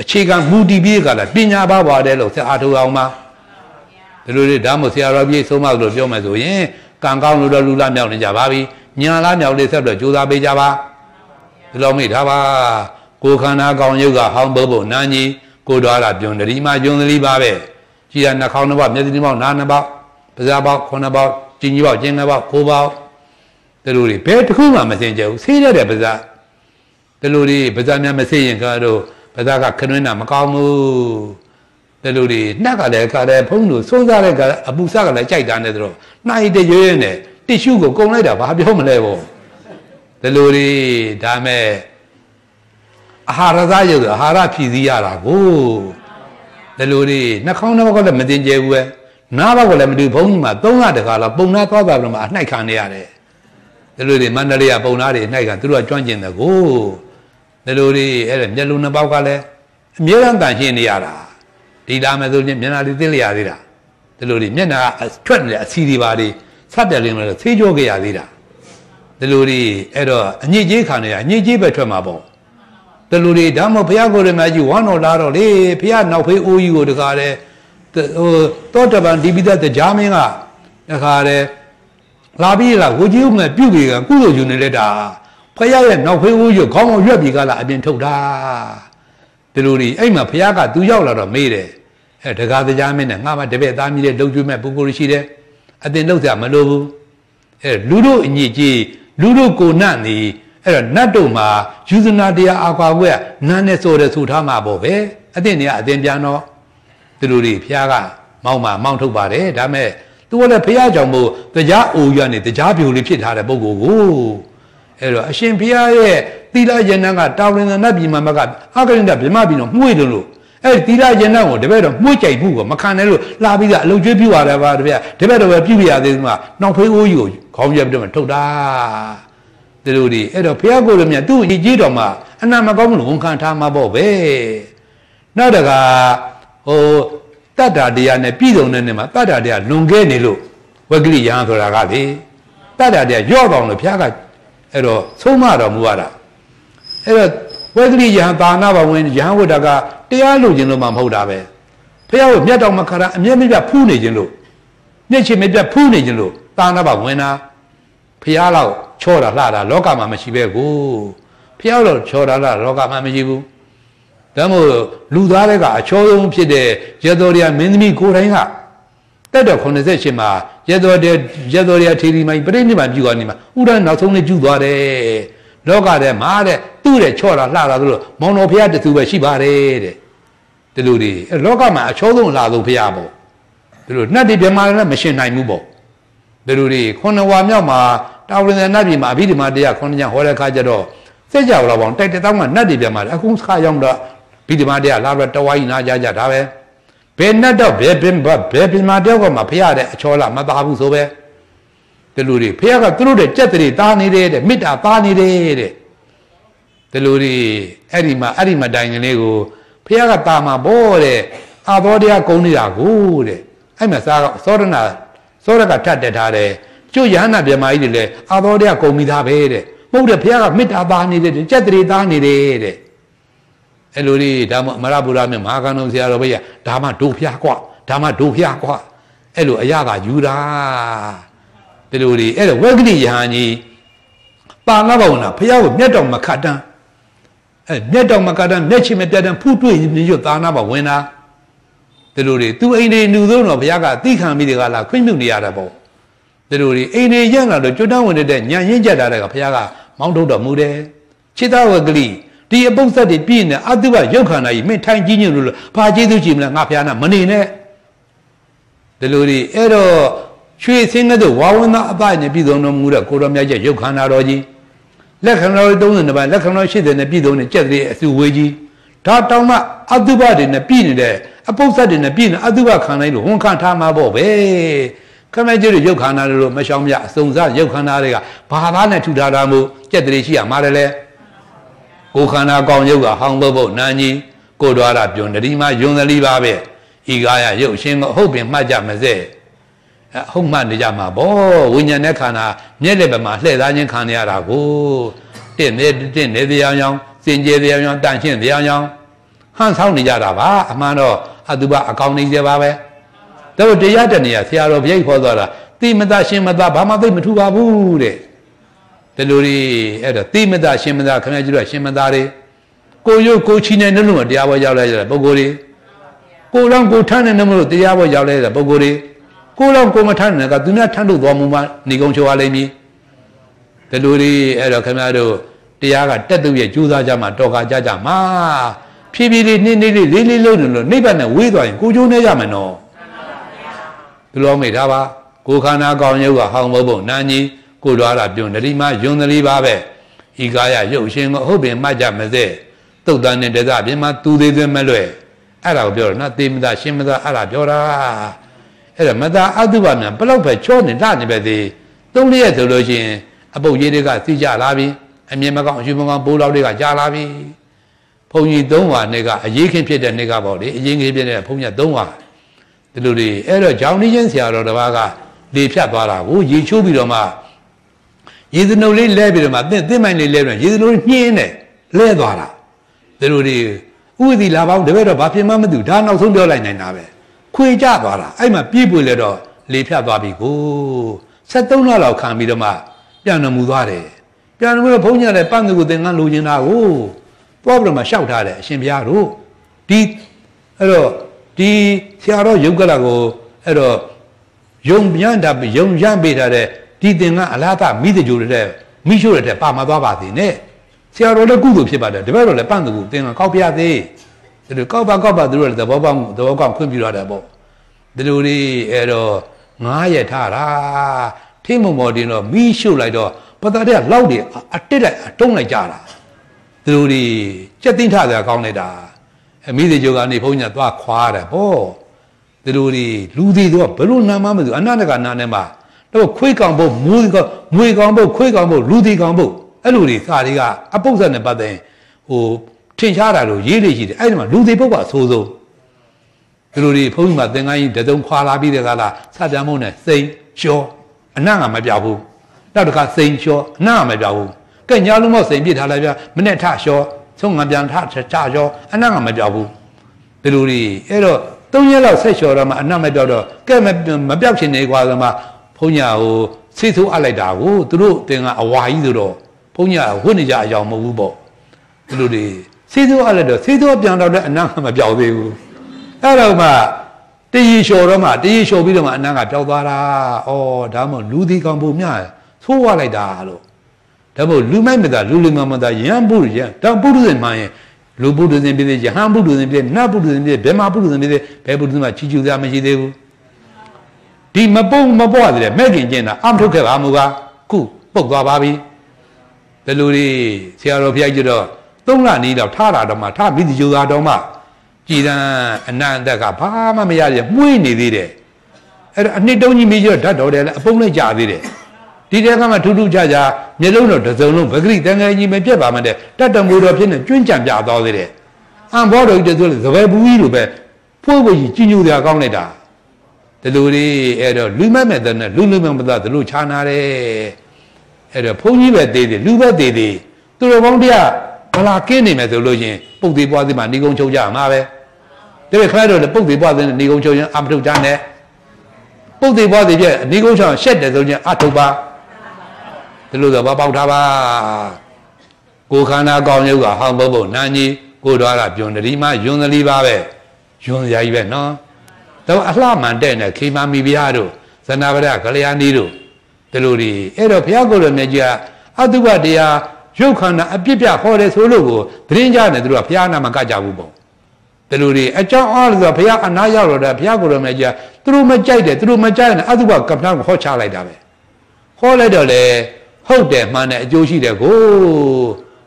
အခြေခံမူတည်ပြီးကြလားပညာဘာဝတဲ့လို့ဆက်အားထုတ်အောင်မှာဒီလိုလေးဒါမှမဟုတ်ဆရာတော်ကြီးဆုံးမလို့ပြောမယ်ဆိုရင် ကံကောင်းလို့တော့လူလားမြောက်နေကြပါပြီညာလားမြောက်လေးဆက်တော့ကြိုးစားပေးကြပါဒီလိုမိထားပါကိုခန္ဓာကောင်းရုပ်ကဟောင်းဘုတ်ဘုတ်နာကြီးကိုတော်လာပြုံတတိမာကျွန်းသတိပါပဲကြည်ရနှာခေါင်းနှစ်ပေါက်မျက်စိနှစ်ပေါက်နားနှစ်ပေါက်ပါးစပ်ပေါက်ခုနှစ်ပေါက်ကျင်ကြီးပေါက်ကျင်ငယ်ပေါက်ကိုပေါက်ဒီလိုတွေဘယ်တစ်ခုမှမစင်ကြဘူးဆေးရတဲ့ပါးစပ်ဒီလိုတွေပါးစပ်များမဆေးရင်ကတော့ပါးစပ်ကခနှွင်းတာမကောင်းဘူး ဒီလိုတွေနှက်ကလည်းခါတယ်ဖုံးလို့စိုးစားတဲ့ကအပူစကလည်းကြိုက်တာနဲ့ဆိုတော့နှာရည်တရွရွနဲ့တစ်ရှုကိုကုံလိုက်တာဘာပြောမလဲပေါ့ဒီလိုတွေဒါမဲ့အာဟာရသားရုပ်အာဟာရဖြည့်စည်းရတာကိုဒီလိုတွေနှာခေါင်းနှောက်ကလည်းမတင်ကျဲဘူးပဲနားဘက်ကလည်းမတူဘုံကြီးမှာသုံးရတကားလောက်ပုံနာသွားသွားပြီးတော့မှအနှိုက်ခံနေရတယ်ဒီလိုတွေမန္တလေးကပုံနာတွေအနှိုက်ကသူတို့ကကျွမ်းကျင်တယ်ကိုဒီလိုတွေအဲ့ဒါမျက်လုံးနှစ်ပေါက်ကလည်းအမြဲတမ်းတန်ရှင်းနေရတာ ဒီလာမယ်ဆိုရင်မျက်နှာလေးသိလျာသေးတာဒီလိုတွေမျက်နှာထွက်နေတဲ့အစီတွေပါတွေဆက်တယ်လင်းလို့ဆေးကြောခဲ့ရသေးတာဒီလိုတွေအဲ့တော့အညစ်အကြေးခံနေရအညစ်အကြေးပဲထွက်မှာပေါ့တလူတွေဒါမှဘုရားကိုယ်ရမကြီးဝမ်းတော်လာတော့လေဘုရားနောက်ဖေးအိုးကြီးကိုတခါတဲ့ဟိုတောတပန်ဒီပိသတရားမင်းကတခါတဲ့လာပြီးလာဝကြီးဦးမဲ့ပြုတ်ပြီးကကုသိုလ်ယူနေတဲ့တာဘုရားရဲ့နောက်ဖေးအိုးကြီးခေါင်းအောင်ရွက်ပြီးကလာအပြင်ထုတ်တာဒီလူတွေအဲ့မှာဘုရားကသူရောက်လာတော့မေးတယ် အဲတကားတရားမင်းနဲ့ငါမှတပည့်သားမြည်တဲ့လုံကျွေးမဲ့ပုဂ္ဂိုလ်ရှိတယ်အတင်လောက်စရာမလိုဘူးအဲလူတို့အညစ်ကြီးလူတို့ကိုနတ်နေအဲ့တော့နတ်တို့မှာယူဇနာတရားအာကွာဘွဲ့နန်းနဲ့ဆိုတယ်ဆိုထားမှာပေါ့ပဲအတင်နေကအတင်ပြန်တော့သူတို့တွေဖះကမောင်းမှာမောင်းထုတ်ပါတယ်ဒါမဲ့သူကလည်းဖះကြောင့်မို့တရားအိုရနေတရားပြိုလေးဖြစ်ထားတဲ့ပုဂ္ဂိုလ်ကိုအဲ့တော့အရှင်ဖះရဲ့သီလယန္တကတာဝရဏနတ်ပြည်မှာမကအကရိန္ဒဗြဟ္မပြည်တော်မှုေလို့လို့ အဲ့ဒီသီလယန္တကိုတပည့်တော်မှုကြိုက်မှုကိုမခံနိုင်လို့လာပြီးသားအလုပ်ကျွေးပြရတယ်ပါတပည့်တပည့်တော်ပဲပြုပြရသေးတယ်မှာနောက်ဖေးအိုးကြီးကိုခေါင်းပြပြီးတော့ထုတ်တာဒီလိုဒီအဲ့တော့ဘုရားကိုယ်တော်မြတ်သူ့အကြီးတော်မှာအနာမကောင်းလို့ဝန်ခံထားမှာပေါ့ပဲနောက်တကဟိုတတ္တာတရားနဲ့ပြည်စုံတဲ့နေမှာတတ္တာတရားလွန်ခဲ့နေလို့ဝဂရိယံဆိုတာကလေတတ္တာတရားရော့ပေါအောင်လို့ဘုရားကအဲ့တော့ဆုံးမတော်မူရတာအဲ့တော့ ဝဂရိယံသာနာဘဝင်ယဟဝတ္တကတရားလို့ခြင်းလို့မှမဟုတ်တာပဲဘုရားကိုမြတ်တော်မခရအမျက်မပြဖူးနေခြင်းလို့မျက်ချင်မပြဖူးနေခြင်းလို့သာနာဘဝင်တာဘုရားလောက်ချောတာလှတာလောကမှာမရှိပဲကိုဖျောက်တော့ချောတာလှလောကမှာမရှိဘူးဒါမို့လူသားတွေကအချောဆုံးဖြစ်တဲ့ရသောရမင်းသမီးကိုယ်တိုင်ကတက်တော့88မှာရသောတဲ့ရသောရထေရီမိုင်ပြိဋိနိဗ္ဗာန်ပြုသွားနေမှာဥဒ္ဒနောက်ဆုံးနဲ့ကျူသွားတယ်လောကထဲမှာတဲ့ သူ့တဲ့ချောတာလှတာဆိုလို့မောင်တော်ဖျားတသူပဲရှိပါတယ်တဲ့ဒီလိုတွေလောကမှာအချောဆုံးလှဆုံးဖျားပေါ့ဒီလိုနှက်တွေပြမာလည်းမရှင်နိုင်ဘူးပေါ့ဒီလိုတွေခုနဝါမြောက်မှာတာဝရင်နတ်ပြည်မှာအဘိဓမ္မာတရားခုနှစ်ညဟောတဲ့ခါကျတော့စက်ကြောတော့ပေါင်းတိုက်တဲ့တောင်းကနတ်တွေပြန်มาတယ်အခုခါရောက်တော့ဘိဓမ္မာတရားလာတော့တဝါကြီးနာကြကြဒါပဲဘယ်နတ်တော့ဘယ်ပင်ဘဘယ်ပင်မာတယောက်ကမှဖရတဲ့အချောလာမသားဘူးဆိုပဲဒီလူတွေဖရကသူတို့တဲ့ကြက်တွေတားနေတယ်တဲ့မေတ္တာသားနေတယ်တဲ့ ဒီလူတွေအဲ့ဒီမှာအဲ့ဒီမှာတိုင်ကလေးကိုဖရကတာမှာဘောတဲ့အာသောတရားကုန်းနေတာကိုတဲ့အဲ့မှာစားသောရဏသောရကထတ်တက်ထားတယ်ကျို့ရဟန္တာမြမကြီးတွေလည်းအာသောတရားကုန်ပြီးသားပဲတဲ့မဟုတ်တယ်ဘုရားကမေတ္တာသားနေတယ်ကြက်တရေသားနေတယ်တဲ့အဲ့လိုလေးဒါမှအမရဗုဒ္ဓမြတ်မဟာကံတော်ဆရာတော်ဘုရားဒါမှဒုဖျားกว่าဒါမှဒုဖျားกว่าအဲ့လိုအရသာယူတာဒီလိုလေးအဲ့တော့ဝဂတိယဟန်ကြီးပါငါဘဝနာဘုရားကိုမျက်တော်မခတ်တန်း အဲ့မျက်တော်မခတ်တန်းမျက်ချင်မပြတ်တန်းဖူးတွေ့မြင်ရွတ်သာနာဘဝင်တာဒီလိုလေးသူအိမ်နေလူသုံးတော့ဘုရားကသိခံပြီးဒီကလာခွင့်ပြုနေရတာပေါ့ဒီလိုတွေအိမ်နေရက်လာတော့ကျွတ်တန်းဝင်တဲ့ညံရင်းကြတာတဲ့ကဘုရားကမောင်းထုတ်တော်မူတယ်ခြေသားဝကလေးဒီအပုပ်ဆက်တွေပြည့်နေအတုပရုပ်ခန္ဓာကြီးမင်းထိုင်ကြီးညွတ်လို့ဘာကျေးဇူးကြည်မလဲငါဘုရားနာမနေနဲ့ဒီလိုတွေအဲ့တော့ရွှေစင်းတဲ့ဝါဝန္တာအပနဲ့ပြည်စုံတော်မူတဲ့ကိုတော်မြတ်ရဲ့ရုပ်ခန္ဓာတော်ကြီး လက်ခဏတော်32ပါးလက်ခဏတော်80နဲ့ပြည်စုံတဲ့ကြက်တဲ့အစုဝေးကြီးဒါတောင်မှအတုပတွေနဲ့ပြည်နေတဲ့အပုပ်ဆက်တွေနဲ့ပြည်နေအတုပခံနိုင်လို့ဝန်ခံထားမှာပေါ့ပဲခမဲကြီးတို့ရုပ်ခန္ဓာတို့မရှောင်မြအစုံစားရုပ်ခန္ဓာတွေကဘာသာနဲ့ထူထားတာမို့ကြက်တရေရှိရမှာတယ်လေကိုခန္ဓာကောင်းရုပ်ကဟောင်းပုတ်ပုတ်နာကြီးကိုတော်ရပြုံတတိမယွန်သလီပါပဲဤကာယရုပ်ရှင်ကိုဟုတ်ပင်မှတ်ကြမစဲ အဟုတ်မှတ်နေကြမှာဗောဝိညာဉ်နဲ့ခန္ဓာမျက်လက်ပမှာလှည့်သားခြင်းခံရတာကိုတင့်နေတင့်နေတရားကြောင့်စင်ကြယ်တရားကြောင့်တန့်ရှင်းတရားကြောင့်ဟန်ဆောင်နေကြတာပါအမှန်တော့အတုပအကောင်နေကြပါပဲတို့တရားတနေရဆရာတော်ဘုရားခေါ်သွားတာတိမတရှင်မတဘာမှသိမထူပါဘူးတဲ့ဒီလိုတွေအဲ့တော့တိမတရှင်မတခင်ဗျားတို့ရှင်မတတွေကိုရုပ်ကိုချီနေနှလုံးတရားပေါ်ရောက်လာကြတဲ့ပုဂ္ဂိုလ်တွေကိုလောင်းကိုထမ်းနေနှလုံးတရားပေါ်ရောက်လာတဲ့ပုဂ္ဂိုလ်တွေ ကိုလောင်းကိုမထမ်းနေကသူများထမ်းလို့သွားမှုမှနေကုန်ချောရလိမ့်မည်ဒီလိုတွေအဲ့တော့ခင်ဗျားတို့တရားကတက်သူရဲ့ကြိုးစားကြမှာတော်ကကြကြမှာဖြည်းဖြည်းလေးနှင်းနှင်းလေးလေးလေးလုံးလို့နိဗ္ဗာန်နဲ့ဝေးသွားရင်ကိုကျိုးနေရမယ်နော်ဒီလိုမိထားပါကိုခန္ဓာကောင်းရုပ်ကဟောင်းမဟုတ်နာကြီးကိုလွားတာပြုံတတိမယွန်တတိပါပဲဤကာယရုပ်ရှင်ကိုဟုတ်ပင်မှတ်ကြမစဲတုတ်တန်နဲ့တသပြင်မှာသူသေးသေးမလွဲ့အဲ့ဒါကိုပြောတော့နော်သေမသာရှင်မသာအဲ့ဒါပြောတာ အဲ့ဒါမသာအတုပါမြန်ဘလောက်ပဲချောနေလာနေပဲသေးသုံးလျက်ဆိုလို့ရှိရင်အပုတ်ရေးတွေကသိကြလာပြီအမြင်မကောင်းအယူမကောင်းဘိုးတော်တွေကကြာလာပြီဘုံကြီး၃ဝါနဲ့ကအရေးခင်ဖြစ်တဲ့နေ့ကပေါ့လေအရင်ကြီးဖြစ်တဲ့ဘုံကြီး၃ဝါဒီလိုတွေအဲ့တော့ဂျောင်းနေချင်းဆရာတော်တစ်ပါးကလေဖြတ်သွားတာကိုရေချိုးပြီးတော့မှရေစနုပ်လေးလဲပြီးတော့မှသင်သင်မိုင်းလေးလဲပြီးရေစနုပ်ညှင်းတယ်လဲသွားတာဒီလိုတွေဥပတိလာပေါင်းတပည့်တော့ဘာဖြစ်မှမသိဘူးဒါနောက်ဆုံးပြောလိုက်နိုင်တာပဲ ခွေကြသွားတာအဲ့မှာပြေးပွေလဲတော့လေဖြတ်သွားပြီကို73လလောက်ခံပြီးတော့မှပြန်တော်မူသွားတယ်ပြန်တော်မူတော့ဘုန်းကြီးလည်းပန့်ကူသင်္ကန်းလိုချင်တာကိုသွားပြီးတော့မှရှောက်ထားတယ်အရှင်ဘုရားတို့ဒီအဲ့တော့ဒီဆရာတော်ယုတ်ကလကိုအဲ့တော့ယုံပြန်တာယုံရမ်းပေးထားတဲ့ဒီသင်္ကန်းအလားသမိတကြိုတဲ့မိရှို့တဲ့ပါမသွားပါသေးနဲ့ဆရာတော်လည်းကုသိုလ်ဖြစ်ပါတယ်တပည့်တော်လည်းပန့်သူသင်္ကန်းကောက်ပြသေး ဒီလိုကောက်ပါကောက်ပါသူတို့လည်းသဘောပေါက်သဘောကောက်ခွင့်ပြုရတာပေါ့ဒီလိုလေးအဲ့တော့ငားရထားတာထိမမော်တင်တော့မိရှို့လိုက်တော့ပတ္တတဲ့လောက်တွေအတစ်လိုက်အတုံးလိုက်ကြတာသူတို့တွေစက်သိန်းထစရာကောင်းနေတာအမိသေးကြကနေဘုန်းကြီးကသွားခွာတယ်ပေါ့သူတို့တွေလူသေးတော့ဘလို့နာမမသိအနန္တကနာနဲ့မှာတော့ခွေးကောင်ဖို့မွေးကောင်မွေးကောင်ဖို့ခွေးကောင်ဖို့လူသေးကောင်ဖို့အဲ့လိုတွေစာတွေကအပုပ်ဆက်နဲ့ပတ်သက်ဟို ထင်ရှားတာလို့ရေးလေးရှိတယ်အဲ့ဒီမှာလူသေးပုတ်ကအဆိုးဆုံးဒီလိုတွေဘုန်းကြီးမှာသင်္ကန်းကြီးတစုံခွာလာပြီးတဲ့ကလာစပြန်မုံနဲ့စိန်လျှောအနံ့ကမပြောက်ဘူးနောက်တစ်ခါစိန်လျှောအနံ့ကမပြောက်ဘူးကဲညာလုံးမော့စိန်ပြစ်ထားလိုက်ပြမနဲ့ထလျှောဆုံးငံပြန်ထချချလျှောအနံ့ကမပြောက်ဘူးဒီလိုတွေအဲ့တော့သုံးရက်လောက်ဆက်လျှော်တော့မှအနံ့မပြောက်တော့ကဲမပြောက်ချင်နေကွာဆိုမှဘုန်းကြီးဟိုဆေးဆိုးအပ်လိုက်တာကိုသူတို့တင်ကအဝါကြီးဆိုတော့ဘုန်းကြီးကဝတ်နေကြအယောင်မဟုတ်ဘူးပေါ့ဒီလိုတွေ ဆေးဆိုးအပ်လိုက်တော့ဆေးဆိုးပြန်တော့လည်းအနံ့မပြောက်သေးဘူးအဲ့တော့မှတရီလျှော်တော့မှတရီလျှော်ပြီးတော့မှအနံ့ကပျောက်သွားတာဩဒါမှလူဒီကောင်ပုံမြသိုးဝလိုက်တာလို့ဒါမို့လူမိုက်မသာလူလူမမသာယံပုရိယတောင်ပုရိသေမှရင်လူပုရိသေပြည့်ယဟန်ပုရိသေပြည့်နတ်ပုရိသေပြည့်ဘယ်မှာပုရိသေပြည့်ဘယ်ပုရိသေမှချီချူသားမရှိသေးဘူးဒီမပုံမပွားတဲ့မဲ့ခင်ကျင်တာအမထုတ်ခဲ့ပါမူကားခုပုတ်သွားပါပြီဘယ်လိုလေးဆရာတော်ဖျိုက်ကြတော့ သုံးလနီးတော့ထားတာတော့မှထားမိသူယူသားတော့မှကြည်တန်းအနန္တကဘာမှမရရမှုေးနေသေးတယ်အဲ့တော့အနှစ်တုံးကြီးမိကျတော့ဓာတ်တော်တယ်လည်းအပုံလိုက်ကြသေးတယ်ဒီတဲကမှထူးထူးခြားခြားမျိုးလုံးတော့တစ်စုံလုံးပဂရိတန်ငယ်ကြီးမပြတ်ပါမတဲ့တတ်တမူတော်ဖြစ်နေကျွင်းကြံပြသွားသေးတယ်အံဘောတော်ကြီးတည်းဆိုလေသဘယ်ဘူးကြီးလိုပဲဖွေးဖွေးကြီးကြီးညိုတရားကောင်းလိုက်တာဒီလိုလေးအဲ့တော့လူမဲ့မဲ့တဲ့နဲ့လူလူမဲ့မသားဒီလိုခြားနာတယ်အဲ့တော့ဘုန်းကြီးပဲသေးသေးလူပဲသေးသေးသူတော်ကောင်းတရား ဘလာကင်းနေမယ်ဆိုလို့ရှင်ပုတ်သေးပွားသေးမှနေကုန်းချုပ်ကြမှာပဲဒါပေမဲ့ခါတော့ပုတ်သေးပွားသေးနေကုန်းချုပ်ရင်အမထုတ်ကြနဲ့ပုတ်သေးပွားသေးပြနေကုန်းချုပ်ရှက်တယ်ဆိုရင်အထုတ်ပါဒီလိုဆိုဘာပေါက်ထားပါကိုခန္ဓာကောင်းရုပ်ကဟောင်းဘုတ်ဘုတ်နာကြီးကိုတော်ကပြုံတတိမယွန်းသလီပါပဲယွန်းစရာကြီးပဲနော်တော့အလှမှန်တဲ့နဲ့ခေမာမိဖုရားတို့ဇဏဗရကလျာဏီတို့ဒီလိုတွေအဲ့တော့ဘုရားကိုယ်တော်မြတ်ကြီးကအတုပတရား ရုပ်ခန္ဓာအပြစ်ပြဟောတယ်ဆိုလို့ကိုသတင်းကြတယ်သူတို့ကဘုရားနာမကကြဘူးပေါ့ဒီလိုတွေအကြောင်းအားလို့ဆိုဘုရားအနာရောက်တော့တယ်ဘုရားကိုယ်တော်မြတ်ကြီးကသူတို့မကြိုက်တယ်သူတို့မကြိုက်ရင်အတုပကပ္ပဏကိုဟောချလိုက်တာပဲဟောလိုက်တော့လေဟုတ်တယ်မှန်တယ်အကျိုးရှိတယ်ကို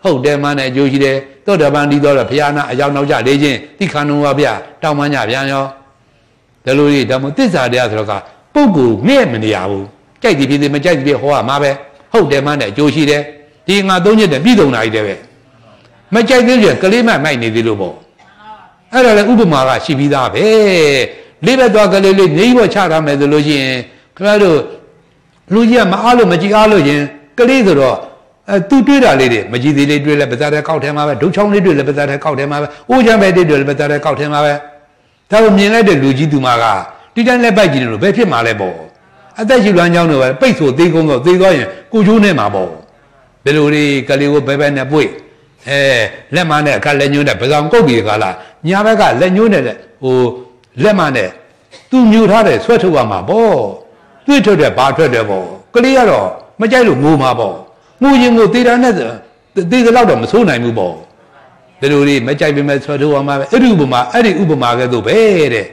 ဟုတ်တယ်မှန်တယ်အကျိုးရှိတယ်သောတပန်ဒီတော့ဘုရားနာအရောက်နောက်ကြလေးချင်းတိခဏုံပါဗျာတောင်းမှန်းကြပြန်ရောဒီလိုကြီးဒါမှသစ္စာတရားဆိုတော့ကပုဂ္ဂိုလ်ငဲ့မနေရဘူးကြိုက်သည်ဖြစ်သည်မကြိုက်သည်ဖြစ်ဟောရမှာပဲဟုတ်တယ်မှန်းတဲ့အကျိုးရှိတယ် ဒီငါသုံးချက်တည်းပြည်စုံတာကြီးတယ်ပဲမကြိုက်သေးရင်ကလေးမမိုက်နေသေးလို့ပေါ့အဲ့ဒါလည်းဥပမာကရှိပြီးသားပဲလေးဘက်သွားကလေးလေးနေဘောချထားမယ်ဆိုလို့ရှိရင်ခင်ဗျားတို့လူကြီးကမအားလို့မကြည့်အားလို့ရင်ကလေးဆိုတော့အဲသူတွေးတာလေးတွေမကြည့်သေးလေးတွေးလဲပဇာတဲ့ကောက်ထဲမှာပဲဒုတ်ချောင်းလေးတွေးလဲပဇာတဲ့ကောက်ထဲမှာပဲအိုးချမ်းပဲတွေးလဲပဇာတဲ့ကောက်ထဲမှာပဲဒါကိုမြင်လိုက်တဲ့လူကြီးသူမကတိတိုင်းလက်ပိုက်ကြည့်လို့ဘယ်ဖြစ်မှာလဲပေါ့အသက်ရှူလမ်းကြောင်းတွေပဲပိတ်ဆိုသေးကုန်းတော့သေးသွားရင်ကိုချိုးနေမှာပေါ့ ဘယ်လိုတွေကလေးကိုဘဲဘဲနဲ့ပွေအဲလက်မနဲ့အခါလက်ညှိုးနဲ့ပဇောင်ကုတ်ပြီးခါလာညာဘက်ကလက်ညှိုးနဲ့ဟိုလက်မနဲ့သူမြူထားတယ်ဆွဲထုတ်ရမှာပေါ့တွေ့ထုတ်တယ်ဘာထွက်တယ်ပေါ့ကလေးကတော့မကြိုက်လို့ငိုမှာပေါ့ငိုရင်ကိုသေတာနဲ့သေတဲ့လောက်တော့မဆိုးနိုင်ဘူးပေါ့ဒီလိုလေးမကြိုက်ပေမဲ့ဆွဲထုတ်ရမှာပဲအဲ့ဒီဥပမာအဲ့ဒီဥပမာကဲ့သို့ပဲတဲ့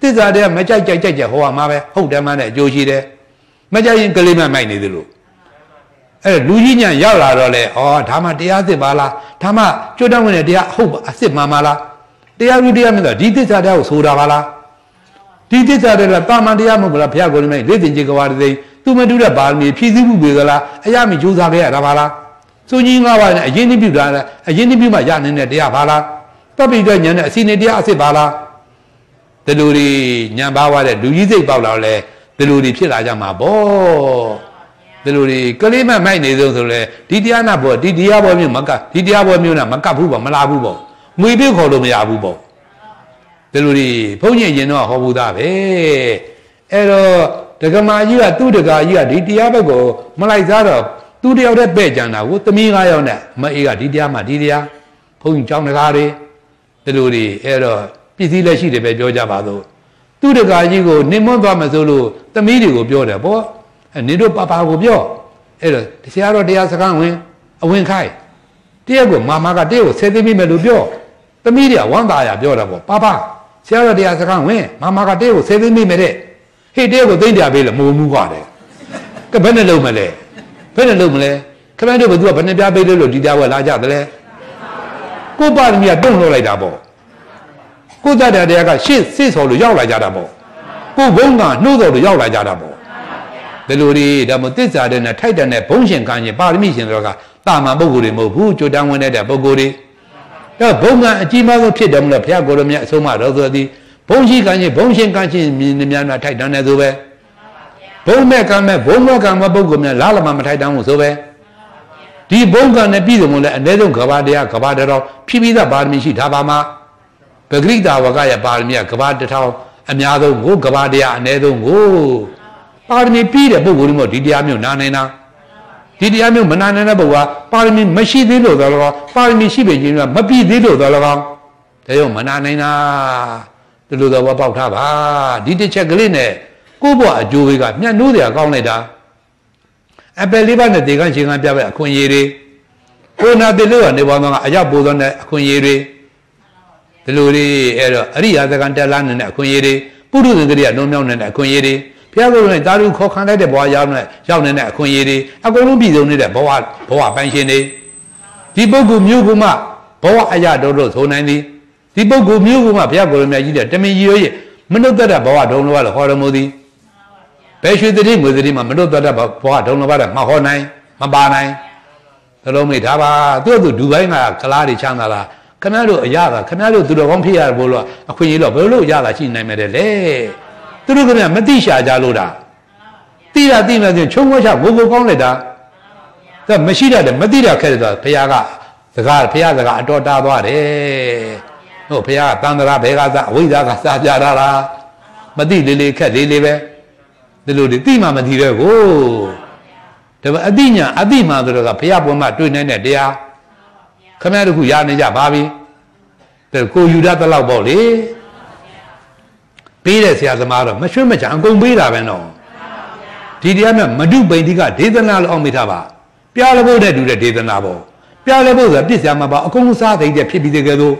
သစ္စာတဲ့မကြိုက်ကြိုက်ကြိုက်ကြဟောရမှာပဲဟုတ်တယ်မှန်းနဲ့အကျိုးရှိတယ်မကြိုက်ရင်ကလေးမမိုက်နေသလို အဲ့လူကြီးညံရောက်လာတော့လေဩဒါမှတရားသစ်ပါလားဒါမှကျွတ်တောင်းဝင်တဲ့တရားဟုတ်အစ်စ်မှန်ပါလားတရားဥတရားမင်းတော့ဒီသစ္စာတရားကိုဆိုတာပါလားဒီသစ္စာတရားတာမန်တရားမဟုတ်ဘူးလားဘုရားကိုယ်တိုင်လေးတင်ကြီးကဝါတသိသူမတူတဲ့ပါရမီဖြည့်ဆည်းမှုပေကလားအရမီကြိုးစားခဲ့ရတာပါလားစုကြီးငါးပါးနဲ့အရင်နှပြုတာလားအရင်နှပြုမှရနေတဲ့တရားပါလားတပ်ပိတဲ့ညာနဲ့အစီနေတရားအစ်စ်ပါလားဒီလိုတွေညံပါသွားတဲ့လူကြီးစိတ်ပေါက်လာလဲဒီလိုတွေဖြစ်လာကြမှာပေါ့ ဒီလိုတွေကလေးမမိုက်နေဆုံးဆိုလဲဒီတရားနာဘောဒီတရားဘောမျိုးမကဒီတရားဘောမျိုးနာမကပ်ဘူးပေါ့မလာဘူးပေါ့ငွေပြေခေါ်လို့မရဘူးပေါ့ဒီလိုတွေဘုန်းကြီးရင်တော့ဟောဘူးသားပဲအဲ့တော့ဒကမာကြီးကသူ့ဒကာကြီးကဒီတရားဘက်ကိုမလိုက်စားတော့သူတယောက်တည်းပဲ့ကြံတာကိုသမီး၅ယောက်နဲ့မအေးကဒီတရားမှဒီတရားဘုန်းကြီးကျောင်းဒကာတွေဒီလိုတွေအဲ့တော့ပစ္စည်းလက်ရှိတွေပဲပြောကြပါတော့သူ့တကာကြီးကိုနင်မွန်းသွားမစိုးလို့သမီးတွေကိုပြောတယ်ပေါ့အဲ နင်တို့ပါပါကိုပြောအဲ့တော့တရားတော်တရားစကားဝင်အဝင်ခိုင်းတရက်ကိုမာမကတရက်ကိုဆယ်သိမိမယ်လို့ပြောသမီးတွေကဝမ်းသာရပြောတာပေါ့ပါပါဆရာတော်တရားစကားဝင်မာမကတရက်ကိုဆယ်သိမိမယ်တဲ့ဟေ့တရက်ကိုသိမ့်ပြပေးလို့မုံမှုကတယ်ကဘယ်နဲ့လုံးမလဲဘယ်နဲ့လုံးမလဲခမည်းတော်ဘသူကဘယ်နဲ့ပြပေးလို့ဒီတရားဝဲလာကြတယ်လဲကိုပါသမီးကတုံ့လှလိုက်တာပေါ့ကိုတတ်တဲ့တရားကရှေ့စစ်ဆော်လို့ရောက်လာကြတာပေါ့ကိုဘုံကနှိုးတော်လို့ရောက်လာကြတာပေါ့ ဒီလိုတွေဒါမှသစ္စာတဲ့နဲ့ထိုက်တဲ့နဲ့ဘုံရှင်ကံရှင်ပါရမီရှင်တို့ကတာမန်ပုဂ္ဂိုလ်တွေမဟုတ်ဘူးကြိုတန်းဝင်တဲ့ပုဂ္ဂိုလ်တွေဒါဘုံကအကြီးမားဆုံးဖြစ်တယ်မလို့ဘုရားကိုရမြတ်အဆုံးမတော်ဆိုသည်ဘုံရှိကံရှင်ဘုံရှင်ကံရှင်မြင်များများထိုက်တန်းတယ်ဆိုပဲဘုံမဲ့ကံမဲ့ဘုံမဲ့ကံမဲ့ပုဂ္ဂိုလ်များလားလမမထိုက်တန်းဘူးဆိုပဲဒီဘုံကံနဲ့ပြည်စုံလို့လည်းအ ਨੇ ဆုံးကဘာတရားကဘာတော်ဖြည်းဖြည်းသာပါရမီရှိထားပါမှာပဂရိတာဝကရဲ့ပါရမီကကဘာတထောင်အများဆုံးကိုကဘာတရားအ ਨੇ ဆုံးကို ပါရမီပြီးတဲ့ပုဂ္ဂိုလ်တွေမို့ဒီတရားမျိုးနာနိုင်တာဒီတရားမျိုးမနာနိုင်တဲ့ပုဂ္ဂိုလ်ကပါရမီမရှိသေးလို့သော်လည်းပါရမီရှိပေခြင်းကမပြည့်သေးလို့သော်လည်းဒါရောမနာနိုင်တာဒီလိုတော့ပေါက်ထားပါဒီတစ်ချက်ကလေးနဲ့ကိုယ့်ဘဝအကျိုးတွေကမျက်နှိုးတွေကကောင်းလိုက်တာအပယ်လေးပါးနဲ့ဒေကန်းရှင်ကပြပဲအခွင့်အရေးတွေကိုနာတိလို့ကနေပေါ်မှာအရောက်ပိုးသောနဲ့အခွင့်အရေးတွေဒီလိုလေးအဲ့တော့အရိယာသကံတက်လာနေတဲ့အခွင့်အရေးတွေပုရုဇဉ်ကလေးကလုံးမြောင်းနေတဲ့အခွင့်အရေးတွေ ဘုရားကိုယ်တိုင်တာလူခေါ်ခံလိုက်တဲ့ဘဝရောက်နေရောက်နေတဲ့အခွင့်အရေးတွေအကုန်လုံးပြည်စုံနေတဲ့ဘဝဘဝပိုင်ရှင်တွေဒီပုဂ္ဂိုလ်မျိုးကမှဘဝအရာတော်လို့ဆိုနိုင်သည်ဒီပုဂ္ဂိုလ်မျိုးကမှဘုရားကိုယ်တော်မြတ်ကြီးတဲ့တမင်ကြီးရဲ့မနုဿတဘဝဒုံလောကလို့ဟောတော်မူသည်ဘယ်ရွှေတတိငွေတတိမှာမနုဿတဘဝဒုံလောကတဲ့မဟောနိုင်မပါနိုင်သလုံးမိဒါပါသူ့သူဒူဘိုင်းကကလားတွေချမ်းသာလားခမရတို့အရာကခမရတို့သူတော်ကောင်းဖြစ်ရဘို့လို့အခွင့်အရေးတော့ဘယ်လိုရတာရှိနိုင်မယ်လေ သူတို့ကမြမသိရှာကြလို့တာသိတာသိမှဆိုချုံဝှချဘိုးဘိုးကောင်းလိုက်တာဒါမရှိတတ်တယ်မသိတာခက်တယ်ဆိုဘုရားကစကားဘုရားစကားအတော်တားသွားတယ်ဟုတ်ဘုရားကတန်ត្រာဘဲကစားအဝိဇ္ဇာကစားပြတာလားမသိလေးလေးခက်လေးလေးပဲဒီလိုဒီသိမှမသိတော့ကိုဒါပေမဲ့အသိညာအသိမှဆိုတော့ကဘုရားပေါ်မှာတွေ့နေတဲ့တရားခမရတို့ခုရနေကြပါပြီတဲ့ကိုယူရတဲ့လောက်ပေါ့လေ ပေးတဲ့ဆရာသမားတော့မရွှေ့မချအကုန်ပေးတာပဲနော်ဒီတရားမြတ်မဒုပိန်တိကဒေသနာလို့အောင်မိထားပါပြားလဘုတ်တဲ့တူတဲ့ဒေသနာပေါ့ပြားလဘုတ်ဆိုတာပြစ်စရာမပါအကုန်လုံးစားသိတဲ့ဖြစ်ပြီးတဲ့ကဲလို့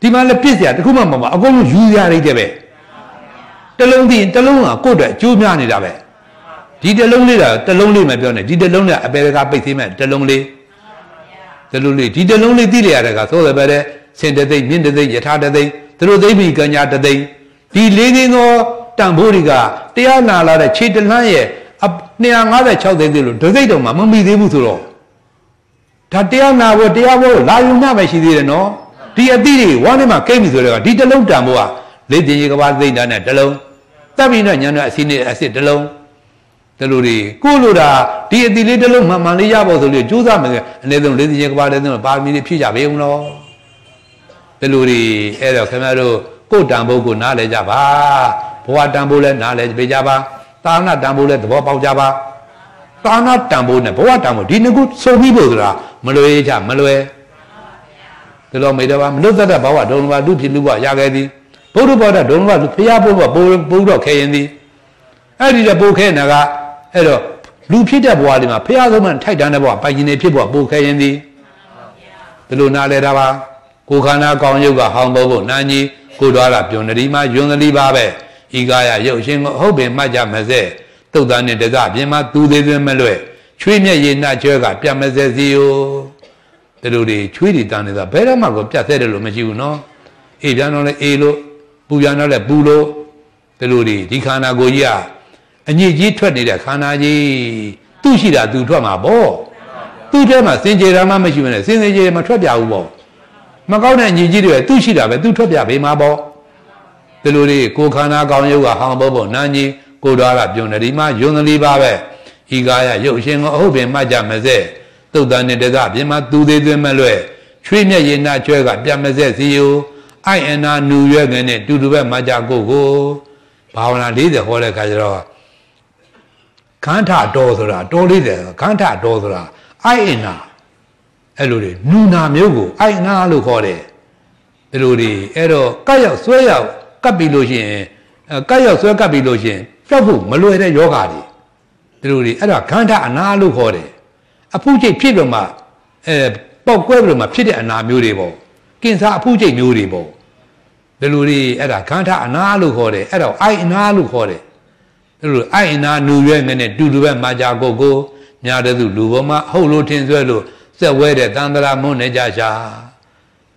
ဒီမှာလည်းပြစ်စရာတခုမှမပါအကုန်လုံးယူရရတဲ့ပဲတလုံးသိရင်တလုံးကကိုယ့်အတွက်အကျိုးများနေတာပဲဒီတလုံးလေးတာတလုံးလေးမပြောနဲ့ဒီတလုံးနဲ့အပေကပိတ်သေးမဲ့တလုံးလေးတလုံးလေးဒီတလုံးလေးသိလျရတဲ့ကသို့တယ်ပဲတဲ့စင်တသိမ့်မြင့်တသိမ့်ယထာတသိမ့်သူတို့သိပြီကညာတသိမ့် ဒီလေးသိန်းသောတန်ဖိုးတွေကတရားနာလာတဲ့ခြေတလန်းရဲ့256သိန်းလို့ဒုစိတ်တော်မှာမမီသေးဘူးဆိုတော့ဒါတရားနာဖို့တရားဖို့လာယုံမှပဲရှိသေးတယ်နော်ဒီအသီးတွေဝါးထဲမှာကိမ့်ပြီဆိုတော့ဒီတလုံးတန်ဖိုးကလေ့တင်ရေကဘာသိမ့်တာနဲ့တလုံးတပ်ပြီးတော့ညာနဲ့အစီနဲ့အစစ်တလုံးတလူတွေကိုလိုတာဒီအတီလေးတလုံးမှန်မှန်လေးရဖို့ဆိုလို့ကြိုးစားမယ်အနည်းဆုံးလေးသိချင်းကပါလေးသုံးပါမီလေးဖြည့်ကြပေဦးနော်တလူတွေအဲ့တော့ခင်ဗျားတို့ ကိုတန်ဖို့ကိုနားလဲကြပါဘဝတန်ဖို့လဲနားလဲပေးကြပါတာနာတန်ဖို့လဲသဘောပေါက်ကြပါတာနာတန်ဖို့နဲ့ဘဝတန်ဖို့ဒီနှစ်ခုစုံပြီးဖို့ဆိုတာမလွယ်ကြမလွယ်ဒီလိုမေတ္တာမနုဿတဘဝဒုံဘလူဖြစ်လူဘရခဲ့သည်ဘုရားဘောဓဒုံဘလူဖျားဖို့ဘပိုးပိုးတော့ခဲရင်သည်အဲ့ဒီတော့ပိုးခဲနာကအဲ့တော့လူဖြစ်တဲ့ဘဝလေးမှာဖះဆုံးမှထိုက်တန်းတဲ့ဘဝပိုင်ရှင်နေဖြစ်ဘဝပိုခဲရင်သည်ဒီလိုနားလဲတာပါကိုခန္ဓာကောင်းရုပ်ကဟောင်းဖို့ဖို့နာကြီး ကိုတော်ရပြုံနရီမှာယွန်သလီပါပဲဤကာယရုပ်ရှင်ကိုဟုတ်ပင်မှတ်ကြမစဲတုတ်တန်းနဲ့တစပြင်မှာသူသေးသေးမလွဲ့ချွေးမြက်ရည်နှကျွဲကပြတ်မစဲစီယိုဒီလိုတွေချွေးတွေတန်းနေတာဘယ်တော့မှကိုပြတ်သေးတယ်လို့မရှိဘူးနော်အေးပြန်တော့လဲအေးလို့ပူပြန်တော့လဲပူလို့ဒီလိုတွေဒီခန္ဓာကိုယ်ကြီးကအညစ်အကြေးထွက်နေတဲ့ခန္ဓာကြီးသူ့ရှိတာသူထွက်မှာပေါ့သူ့ထဲမှာစင်ကြယ်တာမှမရှိဘဲနဲ့စင်စင်ကြယ်မထွက်ပြဘူးပေါ့ မကောင်းတဲ့အညစ်အကြေးတွေသူ့ရှိတာပဲသူထွက်ပြပေးမှာပေါ့ဒီလိုလေးကိုခန္ဓာကောင်းရုပ်ကဟောင်းဖို့ပေါ့နာကြီးကိုတော်ရပြုံတယ်ဒီမှာယွန်းကလေးပါပဲဤကာယရုပ်ရှင်ကိုအဟုတ်ပင်မှတ်ကြမစဲတုတ်တန်နဲ့တကပြင်မှာသူသေးသွင်းမလွဲ့ချွေးမြက်ရင်နာကျွဲကပြတ်မစဲစီယိုအိုင်အနာနူရွဲ့ငနဲ့တူတူပဲမှကြကိုကိုဘာဝနာ40ဟောတဲ့ခါကျတော့ခန္ဓာတော်ဆိုတာတော်လေးတယ်ခန္ဓာတော်ဆိုတာအိုင်အနာ အဲ့လိုတွေနူနာမျိုးကိုအိုင်နာလို့ခေါ်တယ်ဒီလိုတွေအဲ့တော့ကတ်ရောက်ဆွဲရောက်ကပ်ပြီလို့ရှိရင်ကတ်ရောက်ဆွဲကပ်ပြီလို့ရှိရင်ကြောက်ဖို့မလွယ်တဲ့ယောဂါတွေဒီလိုတွေအဲ့ဒါခန္ဓာအနာလို့ခေါ်တယ်အဖုကျိတ်ဖြစ်လို့မှအဲပေါက်ကွဲပြီးတော့မှဖြစ်တဲ့အနာမျိုးတွေပေါ့ကင်ဆာအဖုကျိတ်မျိုးတွေပေါ့ဒီလိုတွေအဲ့ဒါခန္ဓာအနာလို့ခေါ်တယ်အဲ့တော့အိုင်အနာလို့ခေါ်တယ်အဲ့လိုအိုင်အနာနူရွဲ့နဲ့တူတူပဲမာကြကိုကိုညာတဲ့သူလူပေါ်မှာဟုတ်လို့ထင်ဆွဲလို့ စက်ဝဲတဲ့တန်တရာမွန်းနေကြရှာ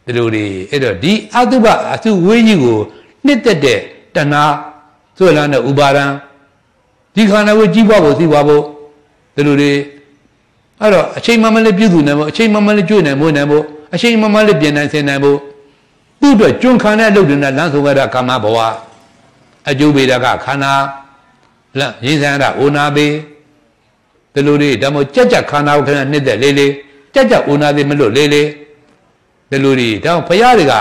ဒီလိုတွေအဲ့တော့ဒီအတုပအစုဝေးကြီးကိုနှစ်သက်တဲ့တဏှာဆွဲလာတဲ့ဥပါဒံဒီခန္ဓာကိုကြီးပွားဖို့သိပွားဖို့ဒီလိုတွေအဲ့တော့အချိန်မှမလေးပြုစုနိုင်ဖို့အချိန်မှမလေးကျွေးနိုင်ဖို့နိုင်ဖို့အချိန်မှမလေးပြင်နိုင်ဆင်နိုင်ဖို့သူ့အတွက်ကျွန်းခံတဲ့အလုပ်တွေနဲ့လမ်းဆုံးရတာကာမဘဝအကျိုးပေးတာကခန္ဓာလမ်းရင်းစံရတာဩနာပေးဒီလိုတွေဒါမှကြက်ကြက်ခန္ဓာကိုခဏနှစ်သက်လေးလေး ကြက်ကြက်ဩနာသေးမလွတ်လေးလေးဒီလိုတွေဒါဘုရားတွေက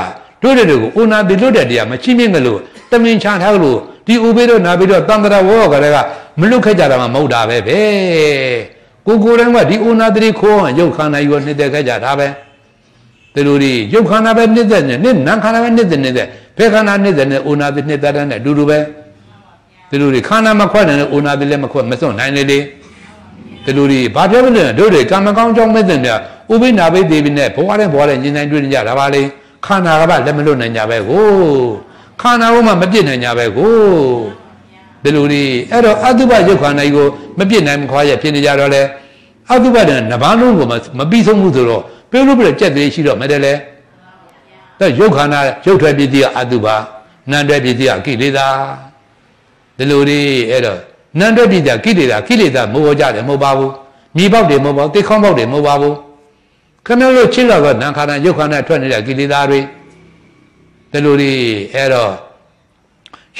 တို့တဲ့တွေကိုဩနာသေးလွတ်တဲ့တရားမချင်းမြင့်ကလို့တမင်ချထားလို့ဒီဥပေတော့နာပြီးတော့တန်တရာဝေါကလေးကမလွတ်ခဲ့ကြတာမှမဟုတ်တာပဲပဲကိုကိုယ်တိုင်ကဒီဩနာတိခိုးအောင်ရုပ်ခန္ဓာယူနှစ်သက်ခဲ့ကြတာပဲဒီလိုတွေရုပ်ခန္ဓာပဲနှစ်သက်နေနှစ်နာခန္ဓာပဲနှစ်သက်နေတဲ့ဘယ်ခန္ဓာနှစ်သက်နေဩနာတိနှစ်သက်တဲ့အတူတူပဲဒီလိုတွေခန္ဓာမခွက်နိုင်တဲ့ဩနာတိလည်းမခွက်မစွန့်နိုင်လေလေ ဒီလိုတွေဘာပြောမလဲတို့တွေကံမကောင်းကြောင်းမဲ့တဲ့များဥပိနာဘိသေပိနဲ့ဘဝတဲ့ဘဝတဲ့ညင်တိုင်းတွေ့နေကြတာပါလေခန္ဓာကပါလက်မလွတ်နိုင်ကြပဲကိုခန္ဓာကမှမပြစ်နိုင်ကြပဲကိုဒီလိုတွေအဲ့တော့အတုပရုပ်ခန္ဓာကြီးကိုမပြစ်နိုင်မခွာရဖြစ်နေကြတော့လေအတုပတဲ့နဘာလုံးကိုမပြီးဆုံးမှုဆိုတော့ပြုလို့ပြည့်ကြက်သေးရှိတော့မတယ်လေဒါရုပ်ခန္ဓာရုပ်ထွက်ပစ္စည်းကအတုပနာမ်ထွက်ပစ္စည်းကကိလေသာဒီလိုတွေအဲ့တော့ နန္တပိတကိလေသာကိလေသာမဟုတ်ကြတယ်မဟုတ်ပါဘူးမြေပေါက်တွေမဟုတ်ပါဘူးတိခေါင်းပေါက်တွေမဟုတ်ပါဘူးခမလို့ချစ်တော့ကနံခန္ဓာရုပ်ခန္ဓာထွက်နေတဲ့ကိလေသာတွေဒီလိုတွေအဲ့တော့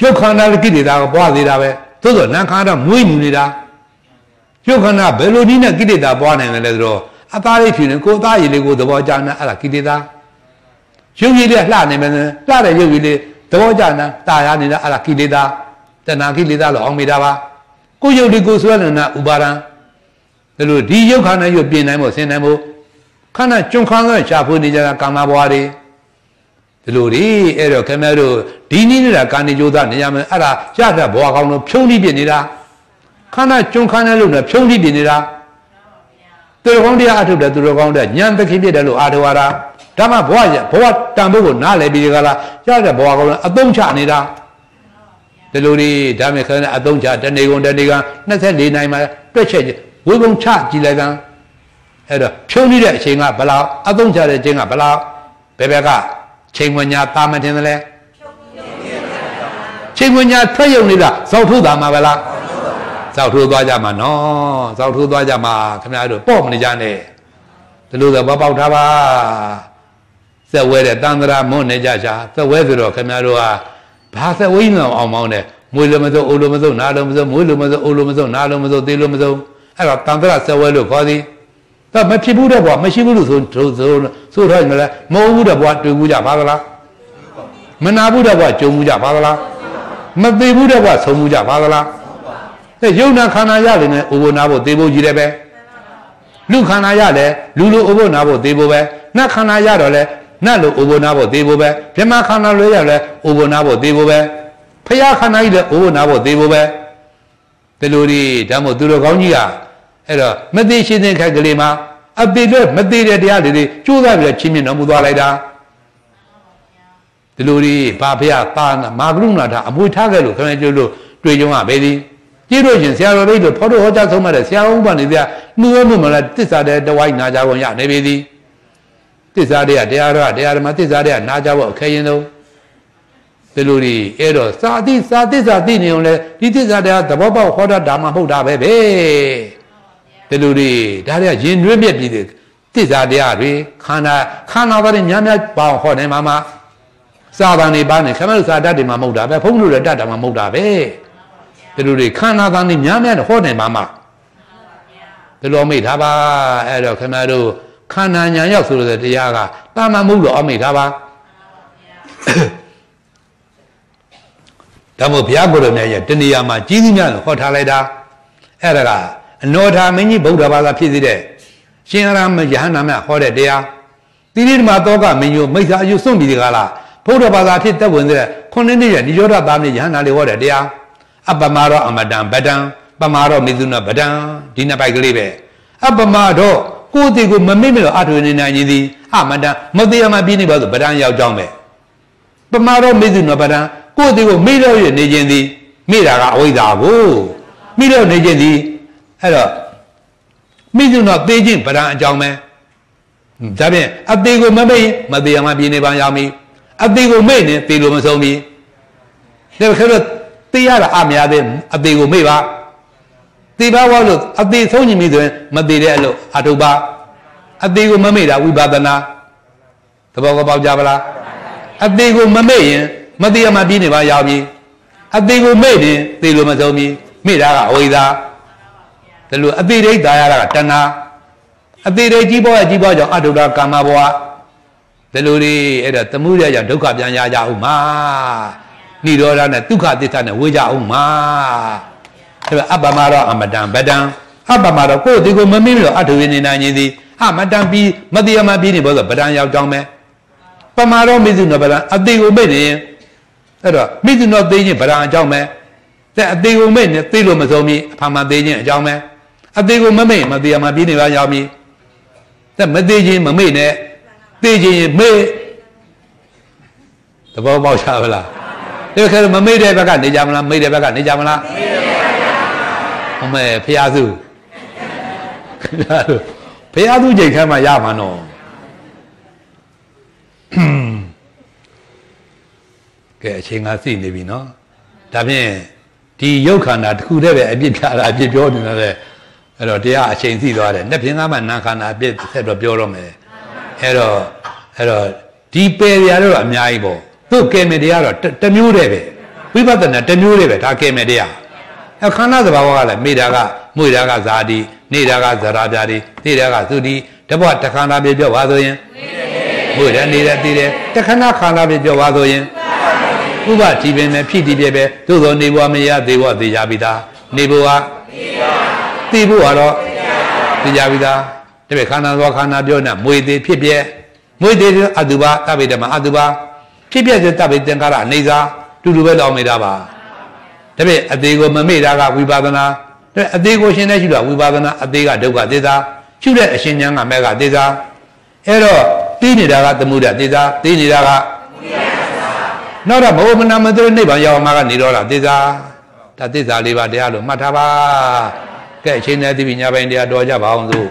ရုပ်ခန္ဓာကိလေသာကိုပွားသေးတာပဲသို့သောနံခန္ဓာမွေးနေနေတာရုပ်ခန္ဓာဘယ်လိုနည်းနဲ့ကိလေသာပွားနိုင်တယ်လဲဆိုတော့အသားလေးဖြစ်နေကိုယ်သားရည်လေးကိုသဘောကျနေအဲ့ဒါကိလေသာရုပ်ရည်လေးလှနေမယ်လှတဲ့ရုပ်ရည်လေးသဘောကျနေတာရနေတာအဲ့ဒါကိလေသာတဏှာကိလေသာလို့အောင်မိတာပါ ကိုယုတ်ဒီကိုဆွဲနေတာဥပါဒံဒါလို့ဒီယုတ်ခန္ဓာယုတ်ပြင်နိုင်ဖို့ဆင်နိုင်ဖို့ခန္ဓာကျွန်းခန်းကရှာဖွေနေကြတာကာမဘဝတွေဒီလိုတွေအဲ့တော့ခင်ဗျားတို့ဒီနည်းနဲ့ကာဏိကြိုးသားနေရမယ်အဲ့ဒါရတဲ့ဘဝကောင်းလို့ဖြုံးပြီးပြင်နေတာခန္ဓာကျွန်းခန်းနဲ့လို့နဲ့ဖြုံးပြီးပြင်နေတာသူတော်ကောင်းတရားအထုတ်တယ်သူတော်ကောင်းတဲ့ဉာဏ်သခင်ဖြစ်တယ်လို့အာထဝါတာဒါမှဘဝဘဝတန်ဖို့ကိုနားလည်ပြီးကြလားရတဲ့ဘဝကောင်းလို့အသုံးချနေတာ ဒီလိုလေးဒါမဲ့ခဏအသုံးချတနေကုန်တနေကန်24နိုင်မှာတွက်ချက်ဝေဘုံချကြည့်လိုက်ကန်အဲ့တော့ဖြုံးနေတဲ့အချိန်ကဘလောက်အသုံးချတဲ့အချိန်ကဘလောက်ဘယ်ဘက်ကချိန်ဝညာတာမတင်တယ်လဲချိန်ခွင်ညာထွက်ရုံနေတာဇောက်ထိုးတာမှာပဲလားဇောက်ထိုးသွားကြမှာနော်ဇောက်ထိုးသွားကြမှာခင်ဗျားတို့ပေါ့မနေကြနဲ့ဒီလိုသဘောပေါက်ထားပါဆက်ဝဲတဲ့တန်ត្រာမွန်းနေကြရှာဆက်ဝဲဆိုတော့ခင်ဗျားတို့ဟာ ဘာဆက်ဝိညာဉ်အောင်မောင်းတယ်မွေလိုမစိုးအိုလိုမစိုးနာလိုမစိုးမွေလိုမစိုးအိုလိုမစိုးနာလိုမစိုးသေးလိုမစိုးအဲ့တော့တန်ត្រာဆက်ဝဲလို့ခေါ်သည်ဒါမဖြစ်ဘူးတဲ့ဘွာမရှိဘူးလို့ဆိုဆိုဆိုတော့မလဲမဟုတ်ဘူးတဲ့ဘွာတွေ့ဘူးကြပါသလားမနာဘူးတဲ့ဘွာကြုံဘူးကြပါသလားမသေးဘူးတဲ့ဘွာဆုံးဘူးကြပါသလားတဲ့ယုံနာခန္ဓာရလည်းနဲ့အိုဘနာဖို့သေဖို့ကြီးတယ်ပဲလူခန္ဓာရလည်းလူလိုအိုဘနာဖို့သေဖို့ပဲနတ်ခန္ဓာရတော့လဲ နတ်လိုအိုဘနာဖို့သေဖို့ပဲဗြဟ္မာခန္ဓာလိုရလဲအိုဘနာဖို့သေဖို့ပဲဖရာခန္ဓာကြီးလည်းအိုဘနာဖို့သေဖို့ပဲဒီလိုဒီဒါမို့သူတော်ကောင်းကြီးကအဲ့တော့မသိရှိတဲ့ခက်ကလေးမှာအပေတော့မသိတဲ့တရားတွေကြိုးစားပြီးတော့ချင်းမြင်တော်မူသွားလိုက်တာဒီလိုဒီဘာဖရာသာမာကရုဏာထာအမွေထားခဲ့လို့ခင်ဗျားတို့လို့တွေ့ကြုံရပဲဒီကြည့်လို့ရှင်ဆရာတော်လေးတို့ဖော်တော်ဟောကြားဆုံးမတဲ့ဆရာဦးပါနေပြနှူးမှုမလားတစ္ဆာတဲ့တဝိုင်းနာကြကုန်ရနေပြီဒီ တစ္ဆာတဲ့တရားတော်တရားဓမ္မတစ္ဆာတဲ့နာကြဖို့အခဲရင်ဆုံးဒီလိုဒီအဲ့တော့စာတိစာတစ္ဆာသိနေုံလဲဒီတစ္ဆာတရားသဘောပေါက်ဟောတာဒါမှမဟုတ်တာပဲပဲဒီလိုဒီဒါတွေကရင်နှွေးပြက်ပြီးတစ္ဆာတရားတွေခန္ဓာခန္ဓာတွေများများပေါအောင်ဟောနေမှာမှာစာတန်နေပါနေခမလို့စာတတ်တယ်မှာမဟုတ်တာပဲဘုန်းကြီးတို့လည်းတတ်တာမှာမဟုတ်တာပဲဒီလိုတွေခန္ဓာတန်နေများများဟောနေမှာမှာဒီလိုမိထားပါအဲ့တော့ခင်ဗျားတို့ ခန္ဓာညာရောက်ဆိုတဲ့တရားကတာမမှုလို့အမိထားပါဒါမို့ဘုရားကိုယ်တော်မြတ်ရဲ့တဏှာမှာကြီးကြီးများလို့ဟောထားလိုက်တာအဲ့ဒါကအနောထာမင်းကြီးဗုဒ္ဓဘာသာဖြစ်စေတဲ့ရှင်အရမယဟန္တာမြတ်ဟောတဲ့တရားတိရိဓမ္မတောကမင်းကြီးမိစ္ဆာအယုစွန့်ပြီးဒီကလားဗုဒ္ဓဘာသာဖြစ်သက်ဝင်တဲ့ခုနှစ်နှစ်ရဲ့និရောဓသားမင်းယဟန္တာလေးဟောတဲ့တရားအပမရောအမတံဗဒံပမာရောမေသုနဗဒံဒီနှစ်ပိုက်ကလေးပဲအပမတော့ ကိုယ်တည်ကိုမမေ့မလို့အထွေနေနိုင်ခြင်းသည်အမတံမတရားမှပြင်းနေပါဆိုဗဒံရောက်ကြောင်းပဲပမာရောမေသုနဗဒံကိုယ်တည်ကိုမေ့လို့ရနေခြင်းသည်မေ့တာကအဝိဇ္ဇာကိုမေ့လို့နေခြင်းသည်အဲ့တော့မိသုနသေခြင်းဗဒံအကြောင်းပဲဒါဖြင့်အသေးကိုမမေ့မတရားမှပြင်းနေပါရောက်မီအသေးကိုမေ့နေသေလို့မဆုံးမီဒါခက်တော့သိရတာအများသေးအသေးကိုမေ့ပါ သေပါဝါလို့အသေးဆုံးညင်ပြီဆိုရင်မသေးတဲ့အလို့အထုပ်ပါအသေးကိုမမေ့တာဝိပဿနာသဘောကပေါက်ကြပါလားအသေးကိုမမေ့ရင်မသေးရမှပြီးနေပါရောက်ပြီအသေးကိုမေ့ရင်သေလို့မဆုံးပြီမေ့တာကအဝိဇ္ဇာဒါလို့အသေးဒိဋ္ဌာရတာကတဏှာအသေးဒိဋ္ဌကြီးပေါ်ရကြီးပေါ်ကြောင့်အထုတာကာမဘဝဒါလို့လေအဲ့တော့သမှုရကြောင့်ဒုက္ခပြန်ရကြအောင်မှာနိရောဓနဲ့ဒုက္ခသစ္စာနဲ့ဝေကြအောင်မှာ အဲ့အပ္ပမရောအမတံဗဒံအပ္ပမရောကိုယ်ဒီကိုမမိလို့အထုဝိနေနိုင်သည်အမတံပြီးမတိယမပြီးနေဘောဆိုဗဒံရောက်ကြောင်းပဲပမာရောမိစုနောဗဒံအတိကိုမိတ်နေအဲ့တော့မိစုနောသိချင်းဗဒံအကြောင်းပဲတဲ့အတိကိုမိတ်နေသိလို့မဆုံးမီအဖာမသိချင်းအကြောင်းပဲအတိကိုမမိတ်မတိယမပြီးနေပါရောက်မီတဲ့မသိချင်းမမိတ်နဲ့သိချင်းမေ့သဘောပေါက်ချပါလားဒီခါမမေ့တဲ့ဘက်ကနေကြမလားမေ့တဲ့ဘက်ကနေကြမလားမေ့ တယ်ပါဗျာအမေဖျားစုဖျားစုချိန်ခါမှရမှာနော်ကဲအချိန်ကသိနေပြီနော်ဒါဖြင့်ဒီရုပ်ခန္ဓာတစ်ခုတည်းပဲအပြစ်ပြတာအပြစ်ပြောနေတာလေအဲ့တော့တရားအချိန်သိသွားတယ်နှစ်ဖြင့်ကမှနာခန္ဓာအပြစ်ဆက်တော့ပြောတော့မယ်အဲ့တော့အဲ့တော့ဒီပယ်ရတော့အများကြီးပေါ့သူ့ကဲမယ်တရားတော့တမျိုးတည်းပဲဝိပဿနာတမျိုးတည်းပဲဒါကဲမယ်တရား အခန္ဓာသဘာဝကလည်းမိတာကမွေတာကဇာတိနေတာကဇရာပြာတိနေတာကသုတိတဘောတခန္ဓာပြပြောပါဆိုရင်မွေတယ်နေတယ်တည်တယ်တခဏခန္ဓာပြပြောပါဆိုရင်ဥပတိပင်နဲ့ဖြစ်တည်ပြပဲသို့သောနေဘဝမရသေးဘဝသိကြပြီသားနေဘဝသိဘဝတော့သိကြပြီသားတပည့်ခန္ဓာသောခန္ဓာပြောနေမွေသေးဖြစ်ပြမွေသေးအတုပါတပိတမအတုပါဖြစ်ပြစေတပိသင်္ကာရအနေစာတူတူပဲလောင်းနေတာပါ ဒါပေမဲ့အသေးကိုမမေ့တာကဝိပါဒနာအသေးကိုရှင်းနေရှိတာဝိပါဒနာအသေးကဒုက္ခသစ္စာရှုတဲ့အရှင်ဉာဏ်ကမဲ့ကသစ္စာအဲ့တော့သိနေတာကသမုဒ္ဒသစ္စာသိနေတာကနောက်တော့ဘောမနာမသိနိဗ္ဗာန်ရောက်မှာကနေတော့တာသစ္စာဒါသစ္စာလေးပါးတရားလို့မှတ်ထားပါကဲအချိန်နဲ့သိပြီညာပိုင်းတရားတော်ကြပါအောင်စို့